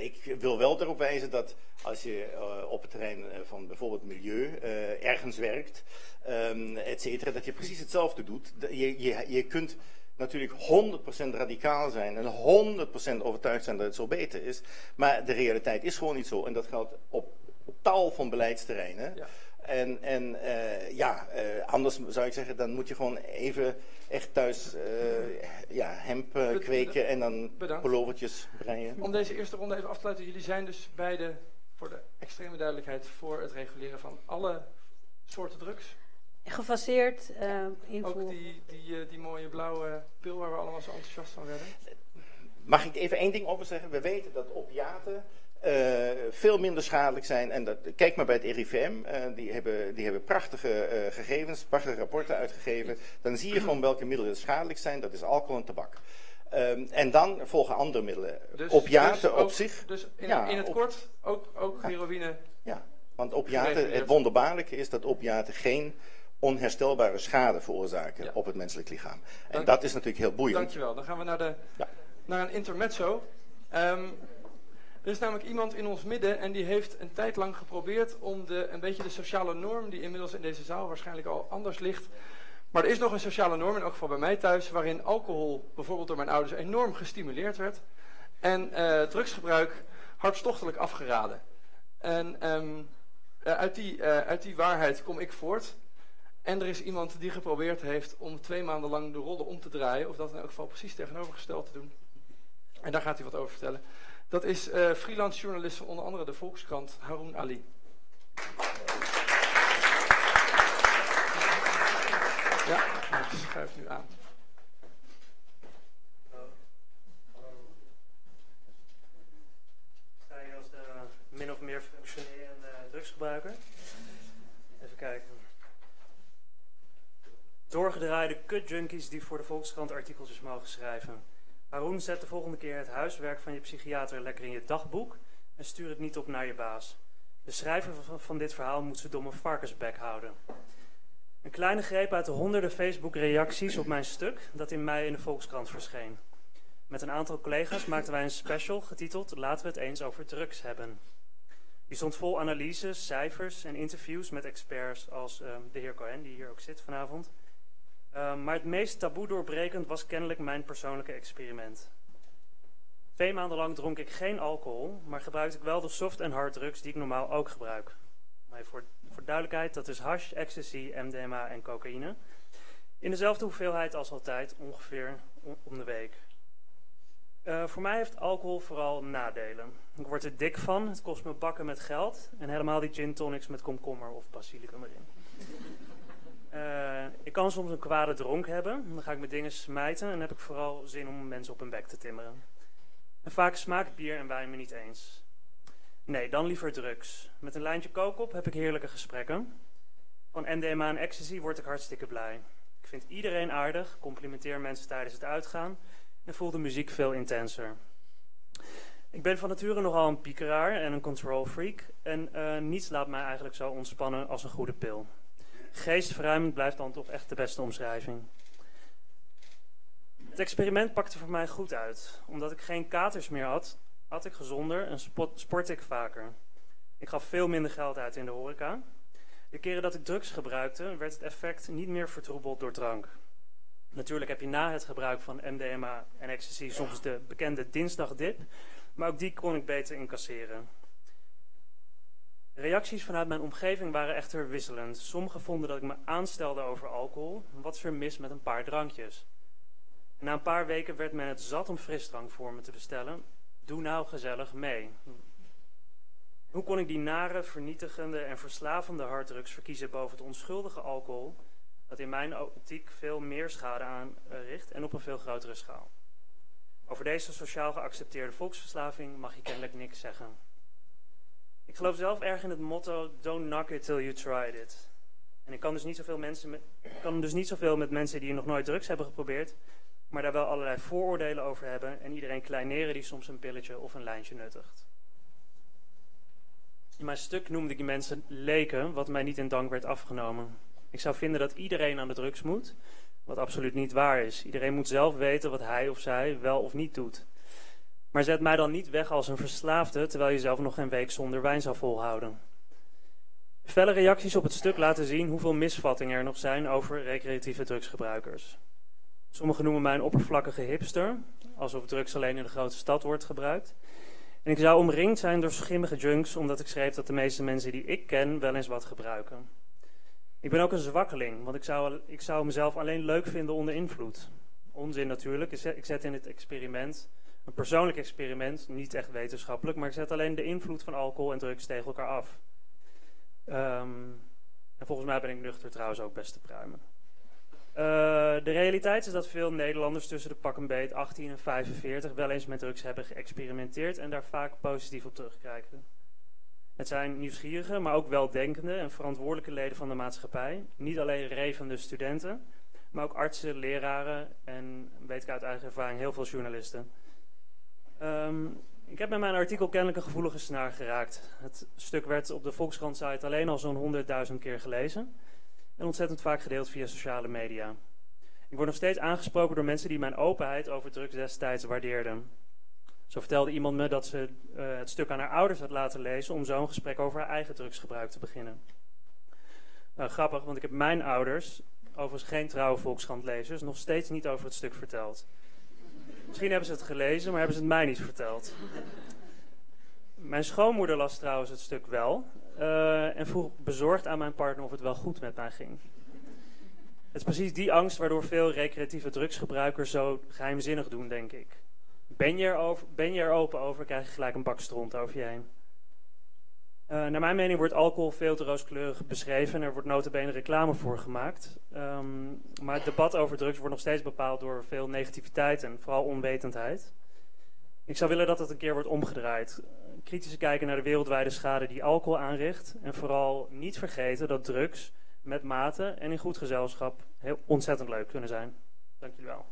[SPEAKER 5] Ik wil wel erop wijzen dat als je op het terrein van bijvoorbeeld milieu ergens werkt, ehm et cetera, dat je precies hetzelfde doet. Je, je, je kunt natuurlijk 100% radicaal zijn en 100% overtuigd zijn dat het zo beter is. Maar de realiteit is gewoon niet zo. En dat geldt op tal van beleidsterreinen.
[SPEAKER 1] Ja.
[SPEAKER 5] En, en eh, ja, eh, anders zou ik zeggen, dan moet je gewoon even echt thuis eh, ja, hemp kweken en dan pullovertjes breien.
[SPEAKER 1] Om deze eerste ronde even af te sluiten. Jullie zijn dus beide, voor de extreme duidelijkheid, voor het reguleren van alle soorten drugs.
[SPEAKER 4] Gefaseerd, eh, invoer.
[SPEAKER 1] Ook die, die, eh, die mooie blauwe pil waar we allemaal zo enthousiast van werden.
[SPEAKER 5] Mag ik even één ding over zeggen? We weten dat opiaten eh, veel minder schadelijk zijn. En dat, kijk maar bij het RIVM, eh, die, hebben, die hebben prachtige eh, gegevens, prachtige rapporten uitgegeven. Dan zie je gewoon welke middelen schadelijk zijn. Dat is alcohol en tabak. Ehm, en dan volgen andere middelen.
[SPEAKER 1] Dus,
[SPEAKER 5] opiaten
[SPEAKER 1] dus
[SPEAKER 5] op zich.
[SPEAKER 1] Dus in,
[SPEAKER 5] Ja,
[SPEAKER 1] in het
[SPEAKER 5] op-
[SPEAKER 1] kort ook, ook heroïne.
[SPEAKER 5] Ja, want opiaten, het wonderbaarlijke is dat opiaten geen onherstelbare schade veroorzaken
[SPEAKER 1] Ja.
[SPEAKER 5] op het menselijk lichaam. En
[SPEAKER 1] Dank-
[SPEAKER 5] dat is natuurlijk heel boeiend.
[SPEAKER 1] Dankjewel. Dan gaan we naar, de,
[SPEAKER 5] Ja.
[SPEAKER 1] naar een intermezzo. Ehm, er is namelijk iemand in ons midden en die heeft een tijd lang geprobeerd om de, een beetje de sociale norm, die inmiddels in deze zaal waarschijnlijk al anders ligt. Maar er is nog een sociale norm, in elk geval bij mij thuis, waarin alcohol bijvoorbeeld door mijn ouders enorm gestimuleerd werd. En eh, drugsgebruik hartstochtelijk afgeraden. En ehm, eh, uit, die, eh, uit die waarheid kom ik voort. En er is iemand die geprobeerd heeft om twee maanden lang de rollen om te draaien. Of dat in elk geval precies tegenovergesteld te doen. En daar gaat hij wat over vertellen. Dat is eh, freelance journalist van onder andere de Volkskrant, Haroun Ali. Ja, ik schuif nu aan.
[SPEAKER 6] Hier als de min of meer functionerende drugsgebruiker. Even kijken. Doorgedraaide kutjunkies die voor de Volkskrant artikeltjes mogen schrijven. Haroon, zet de volgende keer het huiswerk van je psychiater lekker in je dagboek en stuur het niet op naar je baas. De schrijver van, dit verhaal moet zijn domme varkensbek houden. Een kleine greep uit de honderden Facebook-reacties op mijn stuk dat in mei in de Volkskrant verscheen. Met een aantal collega's maakten wij een special getiteld Laten we het eens over drugs hebben. Die stond vol analyses, cijfers en interviews met experts als ehm, de heer Cohen, die hier ook zit vanavond. Ehm, maar het meest taboe doorbrekend was kennelijk mijn persoonlijke experiment. Twee maanden lang dronk ik geen alcohol, maar gebruikte ik wel de soft- en harddrugs die ik normaal ook gebruik. Voor, voor duidelijkheid, dat is hash, ecstasy, MDMA en cocaïne. In dezelfde hoeveelheid als altijd, ongeveer om- om de week. Eh, voor mij heeft alcohol vooral nadelen. Ik word er dik van, het kost me bakken met geld en helemaal die gin tonics met komkommer of basilicum erin. Eh, ik kan soms een kwade dronk hebben, dan ga ik met dingen smijten en heb ik vooral zin om mensen op hun bek te timmeren. En vaak smaakt bier en wijn me niet eens. Nee, dan liever drugs. Met een lijntje kook op heb ik heerlijke gesprekken. Van MDMA en ecstasy word ik hartstikke blij. Ik vind iedereen aardig, complimenteer mensen tijdens het uitgaan en voel de muziek veel intenser. Ik ben van nature nogal een piekeraar en een control freak. En eh, niets laat mij eigenlijk zo ontspannen als een goede pil. Geestverruimend blijft dan toch echt de beste omschrijving. Het experiment pakte voor mij goed uit. Omdat ik geen katers meer had, had ik gezonder en sport, sportte ik vaker. Ik gaf veel minder geld uit in de horeca. De keren dat ik drugs gebruikte, werd het effect niet meer vertroebeld door drank. Natuurlijk heb je na het gebruik van MDMA en ecstasy soms de bekende dinsdagdip, maar ook die kon ik beter incasseren. Reacties vanuit mijn omgeving waren echter wisselend. Sommigen vonden dat ik me aanstelde over alcohol, wat is er mis met een paar drankjes. Na een paar weken werd men het zat om frisdrank voor me te bestellen. Doe nou gezellig mee. Hoe kon ik die nare, vernietigende en verslavende harddrugs verkiezen boven het onschuldige alcohol, dat in mijn optiek veel meer schade aanricht en op een veel grotere schaal? Over deze sociaal geaccepteerde volksverslaving mag je kennelijk niks zeggen. Ik geloof zelf erg in het motto: Don't knock it till you tried it. En ik kan dus niet zoveel, mensen met, kan dus niet zoveel met mensen die nog nooit drugs hebben geprobeerd, maar daar wel allerlei vooroordelen over hebben en iedereen kleineren die soms een pilletje of een lijntje nuttigt. In mijn stuk noemde ik die mensen leken, wat mij niet in dank werd afgenomen. Ik zou vinden dat iedereen aan de drugs moet, wat absoluut niet waar is. Iedereen moet zelf weten wat hij of zij wel of niet doet. Maar zet mij dan niet weg als een verslaafde, terwijl je zelf nog geen week zonder wijn zou volhouden. Felle reacties op het stuk laten zien hoeveel misvattingen er nog zijn over recreatieve drugsgebruikers. Sommigen noemen mij een oppervlakkige hipster, alsof drugs alleen in de grote stad wordt gebruikt. En ik zou omringd zijn door schimmige junks, omdat ik schreef dat de meeste mensen die ik ken wel eens wat gebruiken. Ik ben ook een zwakkeling, want ik zou, ik zou mezelf alleen leuk vinden onder invloed. Onzin natuurlijk, ik zet in het experiment, een persoonlijk experiment, niet echt wetenschappelijk, maar ik zet alleen de invloed van alcohol en drugs tegen elkaar af. Um, en volgens mij ben ik nuchter trouwens ook best te pruimen. Uh, de realiteit is dat veel Nederlanders tussen de pak een beet 18 en 45 wel eens met drugs hebben geëxperimenteerd en daar vaak positief op terugkijken. Het zijn nieuwsgierige, maar ook weldenkende en verantwoordelijke leden van de maatschappij. Niet alleen revende studenten, maar ook artsen, leraren en, weet ik uit eigen ervaring, heel veel journalisten. Um, ik heb met mijn artikel kennelijk een gevoelige snaar geraakt. Het stuk werd op de Volkskrant-site alleen al zo'n 100.000 keer gelezen. En ontzettend vaak gedeeld via sociale media. Ik word nog steeds aangesproken door mensen die mijn openheid over drugs destijds waardeerden. Zo vertelde iemand me dat ze uh, het stuk aan haar ouders had laten lezen om zo een gesprek over haar eigen drugsgebruik te beginnen. Nou, grappig, want ik heb mijn ouders, overigens geen trouwe Volkskrant-lezers, nog steeds niet over het stuk verteld. Misschien hebben ze het gelezen, maar hebben ze het mij niet verteld. Mijn schoonmoeder las trouwens het stuk wel uh, en vroeg bezorgd aan mijn partner of het wel goed met mij ging. Het is precies die angst waardoor veel recreatieve drugsgebruikers zo geheimzinnig doen, denk ik. Ben je, er ben je er open over, krijg je gelijk een bak stront over je heen. Uh, naar mijn mening wordt alcohol veel te rooskleurig beschreven en er wordt notabene reclame voor gemaakt. Um, maar het debat over drugs wordt nog steeds bepaald door veel negativiteit en vooral onwetendheid. Ik zou willen dat het een keer wordt omgedraaid. Kritisch kijken naar de wereldwijde schade die alcohol aanricht. En vooral niet vergeten dat drugs met mate en in goed gezelschap heel ontzettend leuk kunnen zijn. Dank jullie wel.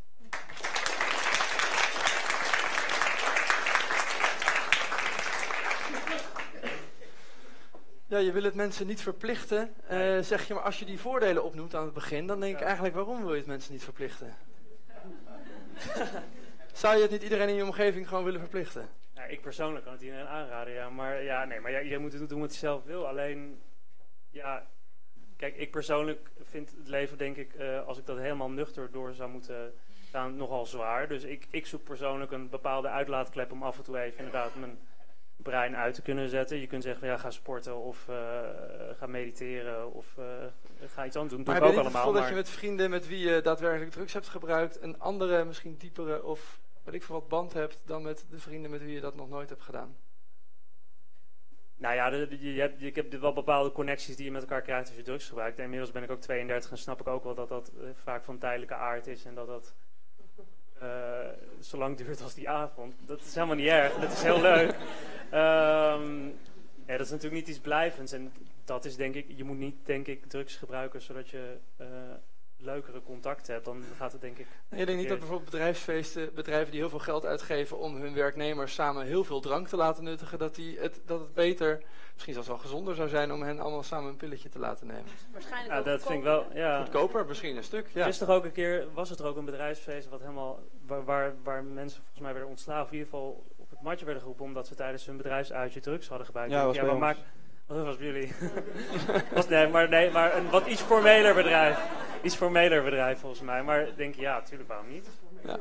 [SPEAKER 1] Ja, je wil het mensen niet verplichten. Uh, zeg je maar, als je die voordelen opnoemt aan het begin, dan denk ik eigenlijk, waarom wil je het mensen niet verplichten? Zou je het niet iedereen in je omgeving gewoon willen verplichten?
[SPEAKER 6] Ja, ik persoonlijk kan het iedereen aanraden, ja. Maar ja, nee, maar ja, iedereen moet het doen wat hij zelf wil. Alleen, ja, kijk, ik persoonlijk vind het leven, denk ik, uh, als ik dat helemaal nuchter door zou moeten gaan, nogal zwaar. Dus ik, ik zoek persoonlijk een bepaalde uitlaatklep om af en toe even inderdaad mijn brein uit te kunnen zetten. Je kunt zeggen, ja, ga sporten of uh, ga mediteren of uh, ga iets anders doen.
[SPEAKER 1] Maar
[SPEAKER 6] doe
[SPEAKER 1] ik
[SPEAKER 6] ook allemaal.
[SPEAKER 1] Maar dat je met vrienden met wie je daadwerkelijk drugs hebt gebruikt... een andere, misschien diepere of weet ik veel wat band hebt... dan met de vrienden met wie je dat nog nooit hebt gedaan?
[SPEAKER 6] Nou ja, je hebt, je hebt wel bepaalde connecties die je met elkaar krijgt als je drugs gebruikt. En inmiddels ben ik ook 32 en snap ik ook wel dat dat uh, vaak van tijdelijke aard is. En dat dat uh, zo lang duurt als die avond. Dat is helemaal niet erg. Dat is heel leuk. Um, ja, dat is natuurlijk niet iets blijvends. En dat is denk ik, je moet niet denk ik drugs gebruiken zodat je uh, leukere contacten hebt. Dan gaat het denk ik...
[SPEAKER 1] Nee, ik denk niet dat bijvoorbeeld bedrijfsfeesten, bedrijven die heel veel geld uitgeven om hun werknemers samen heel veel drank te laten nuttigen, dat, die het, dat het beter, misschien zelfs wel gezonder zou zijn om hen allemaal samen een pilletje te laten nemen.
[SPEAKER 4] Waarschijnlijk
[SPEAKER 6] ja, dat vind ik wel, ja.
[SPEAKER 1] Goedkoper misschien een stuk, ja.
[SPEAKER 6] Is toch ook een keer, was het er ook een bedrijfsfeest wat helemaal, waar, waar, waar mensen volgens mij werden ontslagen, of in ieder geval het matje werden geroepen omdat ze tijdens hun bedrijfsuitje drugs hadden gebruikt.
[SPEAKER 3] Ja, was
[SPEAKER 6] ja,
[SPEAKER 3] bij
[SPEAKER 6] maar maak, dat was bij jullie. was, nee, maar, nee, maar een wat iets formeler bedrijf. Iets formeler bedrijf volgens mij. Maar denk je, ja, natuurlijk waarom niet?
[SPEAKER 1] Ja.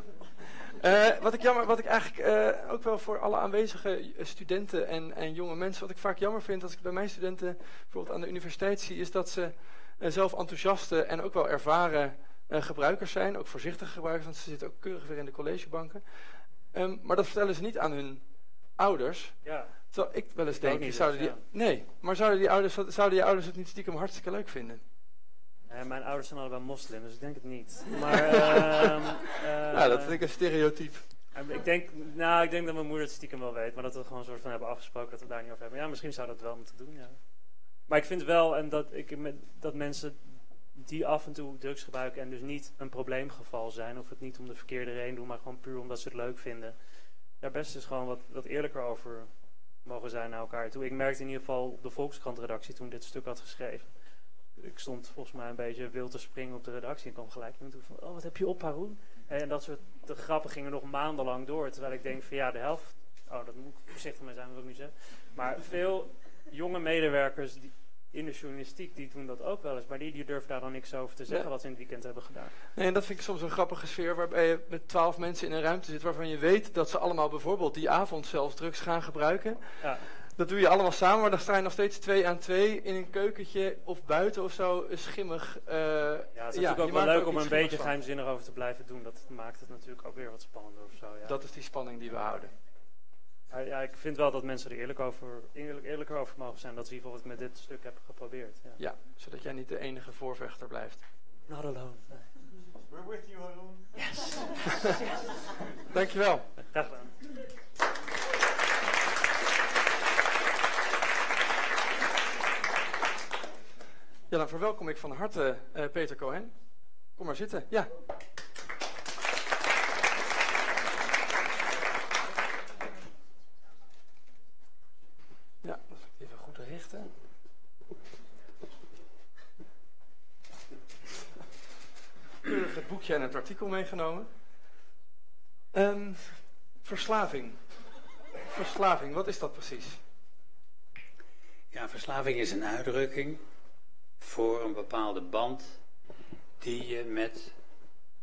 [SPEAKER 1] Uh, wat ik jammer, wat ik eigenlijk uh, ook wel voor alle aanwezige studenten en, en jonge mensen, wat ik vaak jammer vind als ik bij mijn studenten bijvoorbeeld aan de universiteit zie, is dat ze uh, zelf enthousiaste en ook wel ervaren gebruikers zijn, ook voorzichtige gebruikers, want ze zitten ook keurig weer in de collegebanken. Um, maar dat vertellen ze niet aan hun ouders.
[SPEAKER 6] Ja.
[SPEAKER 1] Zou ik wel eens
[SPEAKER 6] niet,
[SPEAKER 1] zouden die,
[SPEAKER 6] ja.
[SPEAKER 1] nee, maar zouden die, ouders, zouden die ouders het niet stiekem hartstikke leuk vinden?
[SPEAKER 6] Mijn ouders zijn allebei moslim, dus ik denk het niet. Maar, ehm, eh,
[SPEAKER 1] ja, dat vind ik een stereotype.
[SPEAKER 6] ik denk, nou, ik denk dat mijn moeder het stiekem wel weet, maar dat we gewoon een soort van hebben afgesproken dat we daar niet over hebben. Ja, misschien zou dat wel moeten doen, ja. Maar ik vind wel en dat, ik, dat mensen die af en toe drugs gebruiken en dus niet een probleemgeval zijn, of het niet om de verkeerde reden doen, maar gewoon puur omdat ze het leuk vinden, daar best eens gewoon wat, wat eerlijker over mogen zijn naar elkaar toe. Ik merkte in ieder geval de Volkskrant-redactie toen dit stuk had geschreven. Ik stond volgens mij een beetje wild te springen op de redactie en kwam gelijk toe van, oh wat heb je op Haroon? En dat soort de grappen gingen nog maandenlang door. Terwijl ik denk van ja, de helft, oh dat moet ik voorzichtig mee zijn, wat ik nu zeg. Maar veel jonge medewerkers die, in de journalistiek, die doen dat ook wel eens. Maar die, die durven daar dan niks over te zeggen
[SPEAKER 1] Nee.
[SPEAKER 6] wat ze in het weekend hebben gedaan.
[SPEAKER 1] Nee, en dat vind ik soms een grappige sfeer waarbij je met twaalf mensen in een ruimte zit waarvan je weet dat ze allemaal bijvoorbeeld die avond zelfs drugs gaan gebruiken.
[SPEAKER 6] Ja,
[SPEAKER 1] Dat doe je allemaal samen, maar dan sta je nog steeds twee aan twee in een keukentje of buiten of zo, een schimmig. eh,
[SPEAKER 6] ja het is natuurlijk ook wel leuk
[SPEAKER 1] ook
[SPEAKER 6] om een beetje geheimzinnig over te blijven doen. Dat maakt het natuurlijk ook weer wat spannender of zo. Ja.
[SPEAKER 1] Dat is die spanning die we houden.
[SPEAKER 6] Ja, ik vind wel dat mensen er eerlijk over, eerlijk, eerlijker over mogen zijn. Dat is in ieder geval wat ik met dit stuk heb geprobeerd. Ja.
[SPEAKER 1] Ja, zodat jij niet de enige voorvechter blijft.
[SPEAKER 6] Not alone. Nee.
[SPEAKER 5] We're with you, Haroon.
[SPEAKER 1] Dankjewel.
[SPEAKER 6] Graag gedaan.
[SPEAKER 1] Ja, dan verwelkom ik van harte eh, Peter Cohen. Kom maar zitten. Ja. Ja, dat moet ik even goed richten. Keurig het boekje en het artikel meegenomen. Ehm, verslaving. Verslaving, wat is dat precies?
[SPEAKER 7] Ja, verslaving is een uitdrukking voor een bepaalde band die je met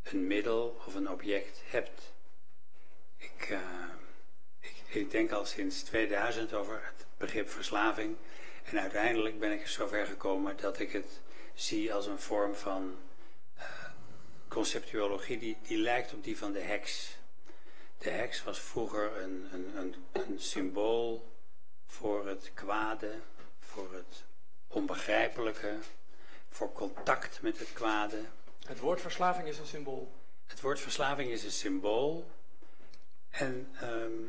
[SPEAKER 7] een middel of een object hebt. Ik, eh, ik, ik denk al sinds 2000 over het begrip verslaving. En uiteindelijk ben ik er zover gekomen dat ik het zie als een vorm van conceptuologie die, die lijkt op die van de heks. De heks was vroeger een, een, een, een symbool voor het kwade, voor het onbegrijpelijke, voor contact met het kwade.
[SPEAKER 1] Het woord verslaving is een symbool.
[SPEAKER 7] Het woord verslaving is een symbool. En ehm,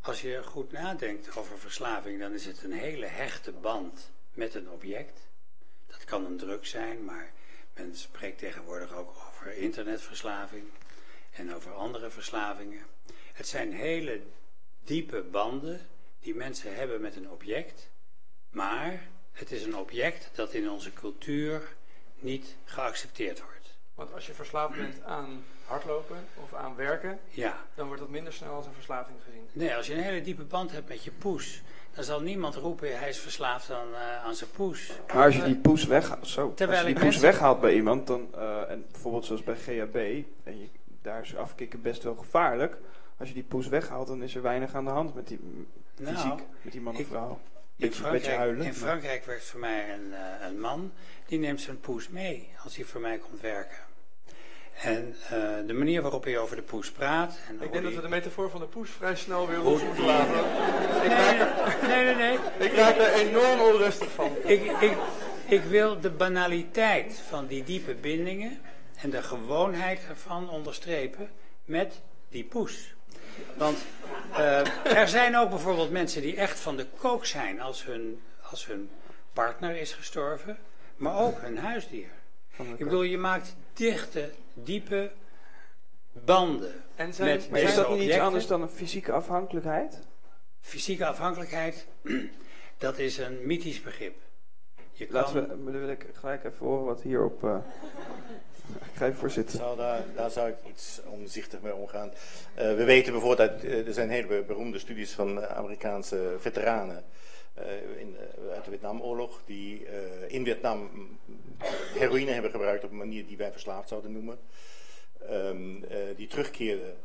[SPEAKER 7] als je goed nadenkt over verslaving, dan is het een hele hechte band met een object. Dat kan een drug zijn, maar men spreekt tegenwoordig ook over internetverslaving en over andere verslavingen. Het zijn hele diepe banden die mensen hebben met een object, maar het is een object dat in onze cultuur niet geaccepteerd wordt.
[SPEAKER 1] Want als je verslaafd bent aan hardlopen of aan werken,
[SPEAKER 7] Ja,
[SPEAKER 1] dan wordt dat minder snel als een verslaving gezien.
[SPEAKER 7] nee, als je een hele diepe band hebt met je poes, dan zal niemand roepen hij is verslaafd aan, eh, aan zijn poes.
[SPEAKER 3] Maar als je die poes weghaalt, zo,
[SPEAKER 7] Terwijl
[SPEAKER 3] als je die poes weghaalt bij iemand, dan, eh, en bijvoorbeeld zoals bij GHB, en je, daar is afkicken best wel gevaarlijk. Als je die poes weghaalt, dan is er weinig aan de hand met die
[SPEAKER 7] Nou,
[SPEAKER 3] fysiek, met die man of
[SPEAKER 7] ik-
[SPEAKER 3] vrouw.
[SPEAKER 7] In
[SPEAKER 3] Beetje,
[SPEAKER 7] Frankrijk,
[SPEAKER 3] huilen.
[SPEAKER 7] in Frankrijk werkt voor mij een, eh, een man, die neemt zijn poes mee als hij voor mij komt werken. En eh, de manier waarop hij over de poes praat. En
[SPEAKER 1] Ik denk dat we de metafoor van de poes vrij snel weer los moeten laten. Ik raak,
[SPEAKER 7] Nee, nee, nee.
[SPEAKER 1] ik raak er enorm onrustig van.
[SPEAKER 7] Ik, ik, ik wil de banaliteit van die diepe bindingen en de gewoonheid ervan onderstrepen met die poes. Want eh, er zijn ook bijvoorbeeld mensen die echt van de kook zijn als hun, als hun partner is gestorven, maar ook hun huisdier. Ik bedoel, je maakt dichte, diepe banden
[SPEAKER 1] En zijn,
[SPEAKER 7] met
[SPEAKER 3] Maar is dat niet iets anders dan een fysieke afhankelijkheid?
[SPEAKER 7] Fysieke afhankelijkheid, dat is een mythisch begrip. Je kan,
[SPEAKER 3] Laten we, maar dan wil ik gelijk even horen wat hierop... eh ik ga even voor zitten.
[SPEAKER 5] Zou daar, daar zou ik iets omzichtig mee omgaan. Eh, we weten bijvoorbeeld, uit, eh, er zijn hele be- beroemde studies van Amerikaanse veteranen in, eh, uit de Vietnamoorlog, die eh, in Vietnam heroïne hebben gebruikt op een manier die wij verslaafd zouden noemen. Ehm, eh, die terugkeerden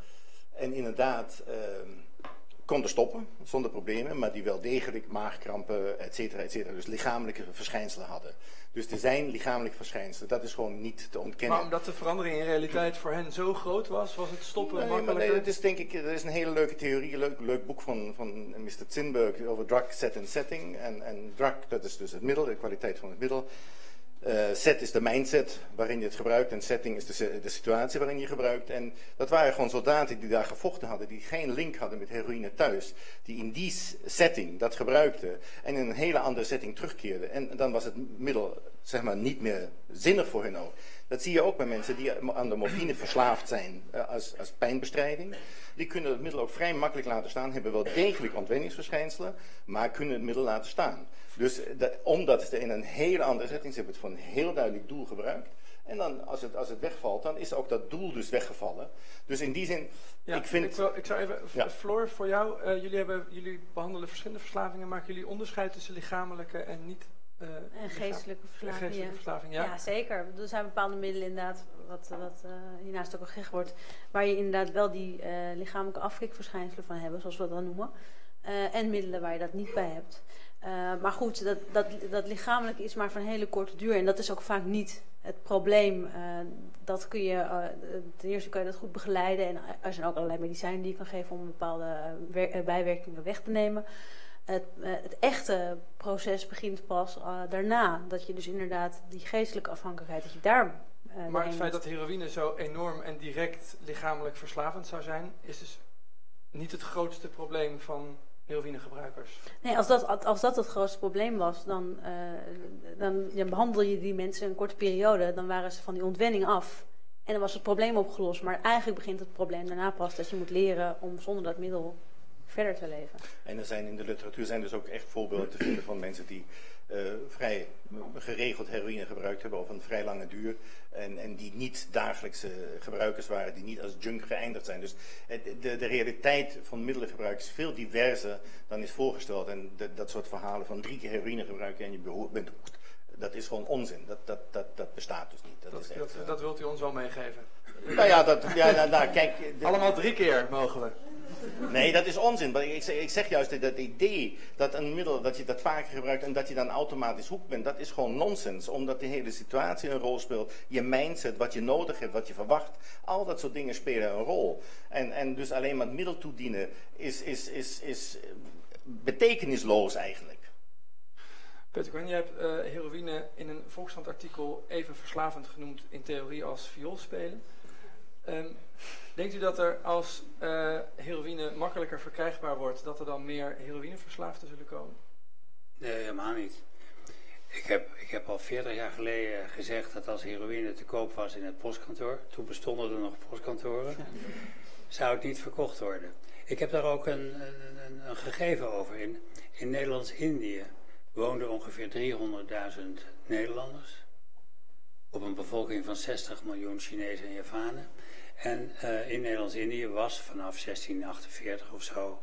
[SPEAKER 5] en inderdaad ehm, konden stoppen zonder problemen, maar die wel degelijk maagkrampen, et cetera, et cetera, dus lichamelijke verschijnselen hadden. Dus er zijn lichamelijke verschijnselen, dat is gewoon niet te ontkennen.
[SPEAKER 1] Maar omdat de verandering in realiteit voor hen zo groot was, was het stoppen
[SPEAKER 5] Nee,
[SPEAKER 1] makkelijker?
[SPEAKER 5] nee, het is denk ik, er is een hele leuke theorie, een leuk, leuk boek van, van Mr. Zinberg over drug, set en setting. En, en drug, dat is dus het middel, de kwaliteit van het middel. Eh, set is de mindset waarin je het gebruikt en setting is de, de situatie waarin je gebruikt. En dat waren gewoon soldaten die daar gevochten hadden, die geen link hadden met heroïne thuis. Die in die setting dat gebruikten en in een hele andere setting terugkeerden. En dan was het middel zeg maar niet meer zinnig voor hen ook. Dat zie je ook bij mensen die aan de morfine verslaafd zijn eh, als, als pijnbestrijding. Die kunnen het middel ook vrij makkelijk laten staan, hebben wel degelijk ontwenningsverschijnselen, maar kunnen het middel laten staan. Dus dat- omdat ze in een hele andere setting, ze hebben het voor een heel duidelijk doel gebruikt. En dan, als het, als het wegvalt, dan is ook dat doel dus weggevallen. Dus in die zin,
[SPEAKER 1] Ja,
[SPEAKER 5] ik vind...
[SPEAKER 1] Ik, wil, ik zou even,
[SPEAKER 5] Ja.
[SPEAKER 1] Floor, voor jou, eh, jullie, hebben, jullie behandelen verschillende verslavingen, maken jullie onderscheid tussen lichamelijke en niet eh,
[SPEAKER 4] En geestelijke verslaving.
[SPEAKER 1] geestelijke
[SPEAKER 4] ja.
[SPEAKER 1] verslaving?
[SPEAKER 4] Ja.
[SPEAKER 1] Ja.
[SPEAKER 4] zeker. Er zijn bepaalde middelen inderdaad, wat, wat eh, hiernaast ook al gezegd wordt, waar je inderdaad wel die eh, lichamelijke afkikverschijnselen van hebben, zoals we dat dan noemen. Eh, en middelen waar je dat niet bij hebt. Eh, maar goed, dat, dat, dat lichamelijke is maar van hele korte duur. En dat is ook vaak niet het probleem. Eh, dat kun je, eh, ten eerste kan je dat goed begeleiden. En er zijn ook allerlei medicijnen die je kan geven om bepaalde wer- bijwerkingen weg te nemen. Het, het echte proces begint pas daarna. Dat je dus inderdaad die geestelijke afhankelijkheid, dat je daar.
[SPEAKER 1] Maar het feit dat heroïne zo enorm en direct lichamelijk verslavend zou zijn, is dus niet het grootste probleem van heroïnegebruikers.
[SPEAKER 4] Nee, als dat, als dat het grootste probleem was, dan, eh, dan ja, behandel je die mensen een korte periode. Dan waren ze van die ontwenning af. En dan was het probleem opgelost. Maar eigenlijk begint het probleem daarna pas dat je moet leren om zonder dat middel verder te leven.
[SPEAKER 5] En er zijn in de literatuur zijn dus ook echt voorbeelden te vinden van mensen die eh, vrij geregeld heroïne gebruikt hebben over een vrij lange duur. En, en die niet dagelijkse gebruikers waren, die niet als junk geëindigd zijn. Dus de, de realiteit van middelengebruik is veel diverser dan is voorgesteld. En de- dat soort verhalen van drie keer heroïne gebruiken en je bent dat is gewoon onzin. Dat, dat, dat, dat bestaat dus niet. Dat
[SPEAKER 1] Dat,
[SPEAKER 5] is echt,
[SPEAKER 1] dat,
[SPEAKER 5] eh,
[SPEAKER 1] dat wilt u ons wel meegeven.
[SPEAKER 5] nou ja, dat, ja nou, nou, kijk. de-
[SPEAKER 1] Allemaal drie keer mogen we.
[SPEAKER 5] Nee, dat is onzin. Maar ik, zeg, ik zeg juist dat idee dat een middel, dat je dat vaker gebruikt en dat je dan automatisch hoek bent, dat is gewoon nonsens. Omdat de hele situatie een rol speelt. Je mindset, wat je nodig hebt, wat je verwacht. Al dat soort dingen spelen een rol. En, en dus alleen maar het middel toedienen is, is, is, is betekenisloos eigenlijk.
[SPEAKER 1] Peter jij hebt eh, heroïne in een Volkskrant-artikel even verslavend genoemd in theorie als vioolspelen. Ehm, denkt u dat er als eh, heroïne makkelijker verkrijgbaar wordt, dat er dan meer heroïneverslaafden zullen komen?
[SPEAKER 7] Nee, helemaal niet. Ik heb, ik heb al 40 jaar geleden gezegd dat als heroïne te koop was in het postkantoor, toen bestonden er nog postkantoren, zou het niet verkocht worden. Ik heb daar ook een, een, een- een gegeven over. In, in Nederlands-Indië woonden ongeveer 300.000 Nederlanders. Op een bevolking van 60 miljoen Chinezen en Javanen. En eh, in Nederlands-Indië was vanaf 1648 of zo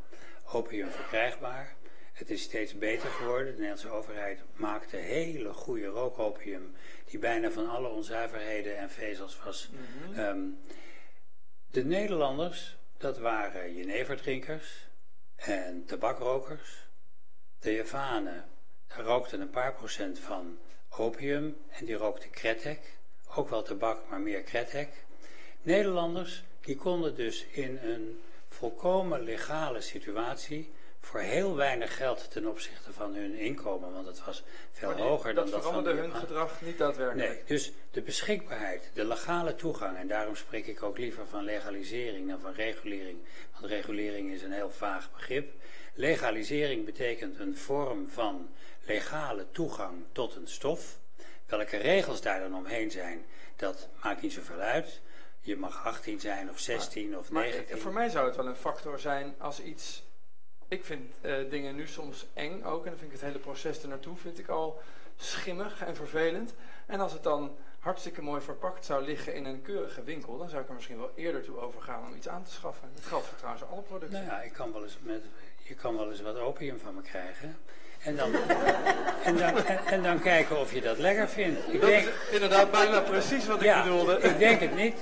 [SPEAKER 7] opium verkrijgbaar. Het is steeds beter geworden. De Nederlandse overheid maakte hele goede rookopium, die bijna van alle onzuiverheden en vezels was. Ehm, de Nederlanders, dat waren jeneverdrinkers en tabakrokers. De Javanen, daar rookten een paar procent van opium en die rookten kretek. Ook wel tabak, maar meer kretek. Nederlanders, die konden dus in een volkomen legale situatie voor heel weinig geld ten opzichte van hun inkomen, want het was veel hoger dan
[SPEAKER 1] dat
[SPEAKER 7] dat
[SPEAKER 1] veranderde
[SPEAKER 7] de
[SPEAKER 1] hun gedrag niet daadwerkelijk.
[SPEAKER 7] Nee, dus de beschikbaarheid, de legale toegang, en daarom spreek ik ook liever van legalisering dan van regulering, want regulering is een heel vaag begrip. Legalisering betekent een vorm van legale toegang tot een stof. Welke regels daar dan omheen zijn, dat maakt niet zoveel uit. Je mag 18 zijn of 16 of
[SPEAKER 1] Maar
[SPEAKER 7] 19.
[SPEAKER 1] eh, voor mij zou het wel een factor zijn als iets. Ik vind eh, dingen nu soms eng ook. En dan vind ik het hele proces er naartoe vind ik al schimmig en vervelend. En als het dan hartstikke mooi verpakt zou liggen in een keurige winkel, dan zou ik er misschien wel eerder toe overgaan om iets aan te schaffen. Dat geldt voor trouwens alle producten.
[SPEAKER 7] Nou ja, ik kan wel eens met, je kan wel eens wat opium van me krijgen. En dan, en, dan, en, en dan kijken of je dat lekker vindt. Ik
[SPEAKER 1] dat
[SPEAKER 7] denk,
[SPEAKER 1] is inderdaad bijna precies wat ik
[SPEAKER 7] ja,
[SPEAKER 1] bedoelde.
[SPEAKER 7] ik denk het niet.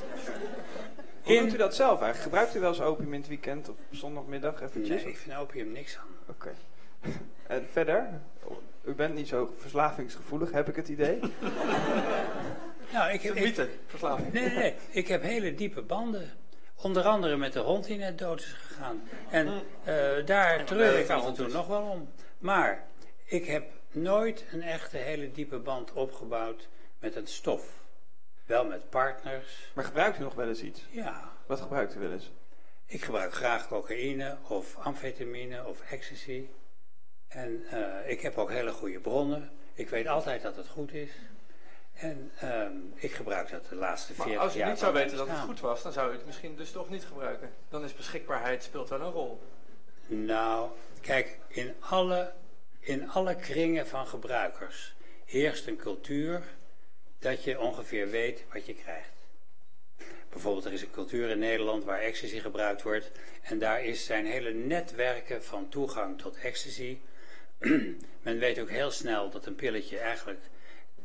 [SPEAKER 3] Hoe
[SPEAKER 7] In-
[SPEAKER 3] doet u dat zelf eigenlijk? Gebruikt u wel eens opium in het weekend of op zondagmiddag eventjes?
[SPEAKER 7] Nee, ik vind opium niks aan.
[SPEAKER 3] Oké. En verder? U bent niet zo verslavingsgevoelig, heb ik het idee.
[SPEAKER 7] Nou, ik,
[SPEAKER 1] Het is
[SPEAKER 7] ik,
[SPEAKER 1] een mythe, verslaving.
[SPEAKER 7] Nee, nee, nee. Ik heb hele diepe banden. Onder andere met de hond die net dood is gegaan. En eh, daar treur ik af en toe nog wel om. Maar ik heb nooit een echte hele diepe band opgebouwd met een stof. Wel met partners.
[SPEAKER 3] Maar gebruikt u nog wel eens iets?
[SPEAKER 7] Ja,
[SPEAKER 3] Wat gebruikt u wel eens?
[SPEAKER 7] ik gebruik graag cocaïne of amfetamine of ecstasy. En eh, ik heb ook hele goede bronnen. Ik weet altijd dat het goed is. En ehm, ik gebruik dat de laatste 40
[SPEAKER 1] Maar als u
[SPEAKER 7] jaar.
[SPEAKER 1] niet zou weten dat het goed was, dan zou u het misschien dus toch niet gebruiken. Dan is beschikbaarheid speelt wel een rol.
[SPEAKER 7] Nou, kijk, in alle, in alle kringen van gebruikers heerst een cultuur dat je ongeveer weet wat je krijgt. Bijvoorbeeld, er is een cultuur in Nederland waar ecstasy gebruikt wordt. En daar is zijn hele netwerken van toegang tot ecstasy. Men weet ook heel snel dat een pilletje eigenlijk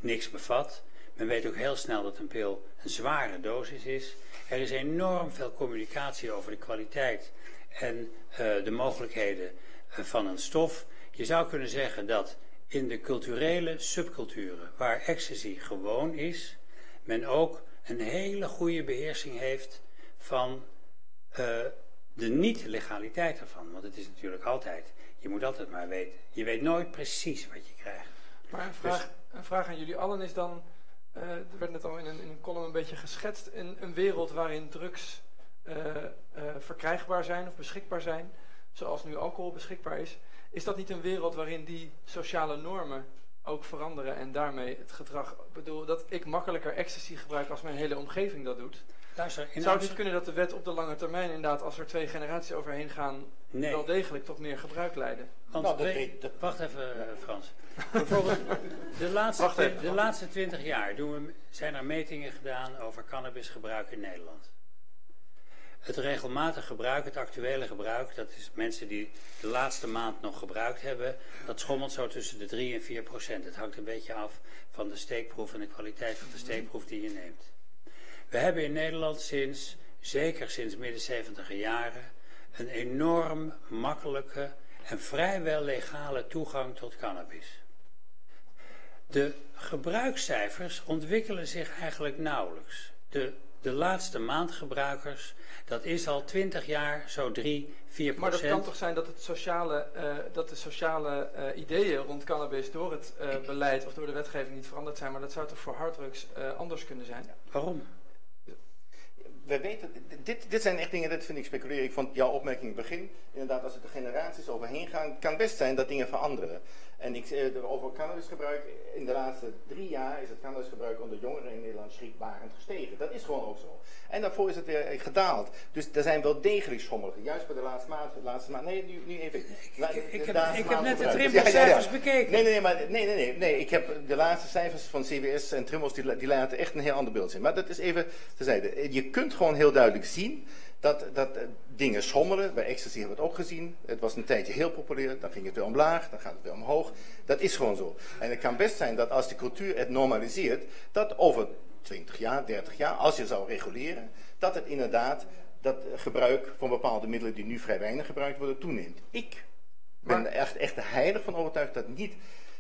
[SPEAKER 7] niks bevat. Men weet ook heel snel dat een pil een zware dosis is. Er is enorm veel communicatie over de kwaliteit en eh, de mogelijkheden van een stof. Je zou kunnen zeggen dat in de culturele subculturen, waar ecstasy gewoon is, men ook een hele goede beheersing heeft van eh, de niet-legaliteit ervan. Want het is natuurlijk altijd, je moet altijd maar weten. Je weet nooit precies wat je krijgt.
[SPEAKER 1] Maar een vraag, een vraag aan jullie allen is dan, eh, er werd net al in een, in een column een beetje geschetst, een, een wereld waarin drugs eh, verkrijgbaar zijn of beschikbaar zijn, zoals nu alcohol beschikbaar is. Is dat niet een wereld waarin die sociale normen ook veranderen en daarmee het gedrag, ik bedoel, dat ik makkelijker ecstasy gebruik als mijn hele omgeving dat doet?
[SPEAKER 7] Luister,
[SPEAKER 1] Zou het niet kunnen dat de wet op de lange termijn inderdaad, als er twee generaties overheen gaan,
[SPEAKER 7] Nee.
[SPEAKER 1] wel degelijk tot meer gebruik leiden?
[SPEAKER 7] Want
[SPEAKER 5] Nou, dat
[SPEAKER 7] wacht even, eh, Frans. Bijvoorbeeld, de laatste,
[SPEAKER 1] Wacht even.
[SPEAKER 7] de laatste twintig jaar doen we, zijn er metingen gedaan over cannabisgebruik in Nederland. Het regelmatig gebruik, het actuele gebruik, dat is mensen die de laatste maand nog gebruikt hebben, dat schommelt zo tussen de 3 en 4 procent. Het hangt een beetje af van de steekproef en de kwaliteit van de steekproef die je neemt. We hebben in Nederland sinds, zeker sinds midden 70 jaren, een enorm makkelijke en vrijwel legale toegang tot cannabis. De gebruikscijfers ontwikkelen zich eigenlijk nauwelijks. De, de laatste maandgebruikers, dat is al 20 jaar zo 3, 4%
[SPEAKER 1] Maar dat kan toch zijn dat, het sociale, eh, dat de sociale eh, ideeën rond cannabis door het eh, beleid of door de wetgeving niet veranderd zijn, maar dat zou toch voor harddrugs eh, anders kunnen zijn?
[SPEAKER 7] Waarom?
[SPEAKER 5] we weten, dit, dit zijn echt dingen, dat vind ik speculeren. Ik vond jouw opmerking in het begin, inderdaad, als er de generaties overheen gaan, kan best zijn dat dingen veranderen. En ik, eh, over cannabisgebruik, in de laatste drie jaar is het cannabisgebruik onder jongeren in Nederland schrikbarend gestegen. Dat is gewoon ook zo. En daarvoor is het weer eh, gedaald. Dus er zijn wel degelijk sommigen, juist bij de laatste maand, de laatste maand, nee, nu, nu even. La-
[SPEAKER 7] Ik, heb, ik heb net de
[SPEAKER 5] Ja, ja, ja.
[SPEAKER 7] bekeken.
[SPEAKER 5] Nee, nee, nee, maar, nee, nee, nee, nee. Ik heb de laatste cijfers van CBS en Trimmels, die, die laten echt een heel ander beeld zien. Maar dat is even terzijde. Je kunt gewoon heel duidelijk zien dat, dat eh, dingen schommelen. Bij ecstasy hebben we het ook gezien. Het was een tijdje heel populair, dan ging het weer omlaag, dan gaat het weer omhoog. Dat is gewoon zo. En het kan best zijn dat als de cultuur het normaliseert, dat over 20 jaar, 30 jaar, als je zou reguleren, dat het inderdaad dat gebruik van bepaalde middelen die nu vrij weinig gebruikt worden, toeneemt. Ik ben er echt, echt heilig van overtuigd dat niet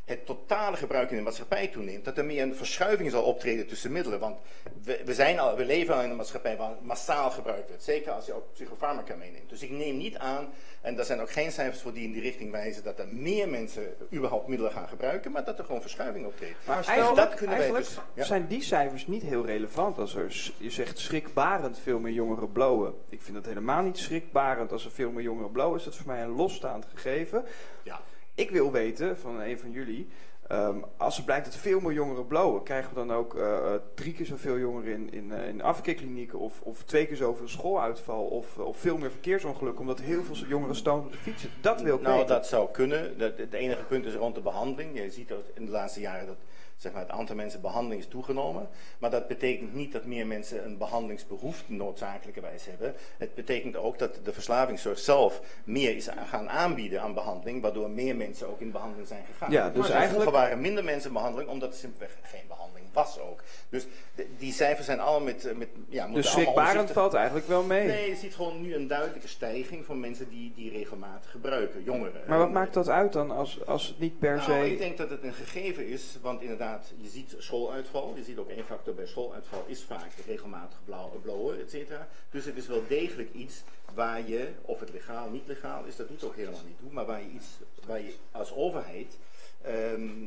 [SPEAKER 5] het totale gebruik in de maatschappij toeneemt. Dat er meer een verschuiving zal optreden tussen middelen. Want we, we, zijn al, we leven al in een maatschappij waar massaal gebruikt wordt. Zeker als je ook psychofarmaca meeneemt. Dus ik neem niet aan, en daar zijn ook geen cijfers voor die in die richting wijzen, dat er meer mensen überhaupt middelen gaan gebruiken. Maar dat er gewoon verschuiving optreedt.
[SPEAKER 3] Maar
[SPEAKER 1] stel-
[SPEAKER 3] eigenlijk,
[SPEAKER 5] dat kunnen wij
[SPEAKER 3] eigenlijk
[SPEAKER 5] dus- ja.
[SPEAKER 3] zijn die cijfers niet heel relevant. Als er, je zegt schrikbarend veel meer jongeren blowen. Ik vind dat helemaal niet schrikbarend. Als er veel meer jongeren blowen, is dat voor mij een losstaand gegeven.
[SPEAKER 5] Ja.
[SPEAKER 3] Ik wil weten van een van jullie. ehm, als er blijkt dat veel meer jongeren blowen, krijgen we dan ook eh, eh, drie keer zoveel jongeren in, in, eh, in afkeerklinieken of, of twee keer zoveel schooluitval of, of veel meer verkeersongelukken omdat heel veel jongeren stomen op de fietsen? Dat wil ik
[SPEAKER 5] Nou,
[SPEAKER 3] weten.
[SPEAKER 5] dat zou kunnen. Dat, het enige punt is rond de behandeling. Je ziet dat in de laatste jaren dat zeg maar, het aantal mensen behandeling is toegenomen. Maar dat betekent niet dat meer mensen een behandelingsbehoefte noodzakelijkerwijs hebben. Het betekent ook dat de verslavingszorg zelf meer is gaan aanbieden aan behandeling, waardoor meer mensen ook in behandeling zijn gegaan.
[SPEAKER 3] Ja, dus
[SPEAKER 5] Maar
[SPEAKER 3] eigenlijk-
[SPEAKER 5] waren minder mensen in behandeling, omdat er simpelweg geen behandeling was ook. Dus de- die cijfers zijn allemaal met... met ja,
[SPEAKER 3] Dus schrikbarend valt eigenlijk wel mee.
[SPEAKER 5] Nee, je ziet gewoon nu een duidelijke stijging van mensen die, die regelmatig gebruiken, jongeren.
[SPEAKER 3] Maar wat maakt dat uit dan als, als het niet per
[SPEAKER 5] nou,
[SPEAKER 3] se...
[SPEAKER 5] ik denk dat het een gegeven is, want inderdaad, je ziet schooluitval. Je ziet ook één factor bij schooluitval is vaak regelmatig blauw, blowen, et cetera. Dus het is wel degelijk iets waar je, of het legaal, niet legaal is, dat doet ook helemaal niet toe, maar waar je iets, waar je als overheid ehm,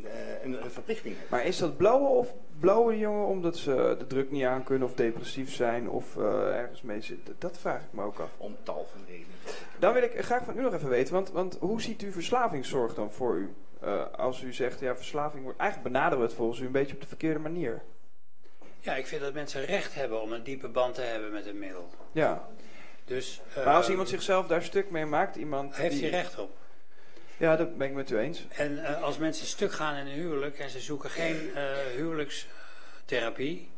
[SPEAKER 5] eh, een, een verplichting hebt.
[SPEAKER 3] Maar is dat blowen of de jongen omdat ze de druk niet aan kunnen of depressief zijn of eh, ergens mee zitten? Dat vraag ik me ook af.
[SPEAKER 5] Om tal van redenen.
[SPEAKER 3] Dan wil ik graag van u nog even weten, want, want hoe ziet u verslavingszorg dan voor u? Eh, als u zegt, ja, verslaving wordt... Eigenlijk benaderen we het volgens u een beetje op de verkeerde manier.
[SPEAKER 7] Ja, ik vind dat mensen recht hebben om een diepe band te hebben met een middel.
[SPEAKER 3] Ja,
[SPEAKER 7] Dus,
[SPEAKER 3] maar als
[SPEAKER 7] eh,
[SPEAKER 3] iemand zichzelf daar stuk mee maakt, iemand
[SPEAKER 7] heeft
[SPEAKER 3] die...
[SPEAKER 7] hij recht op.
[SPEAKER 3] Ja, dat ben ik met u eens.
[SPEAKER 7] En eh, als mensen stuk gaan in een huwelijk en ze zoeken geen eh, huwelijkstherapie,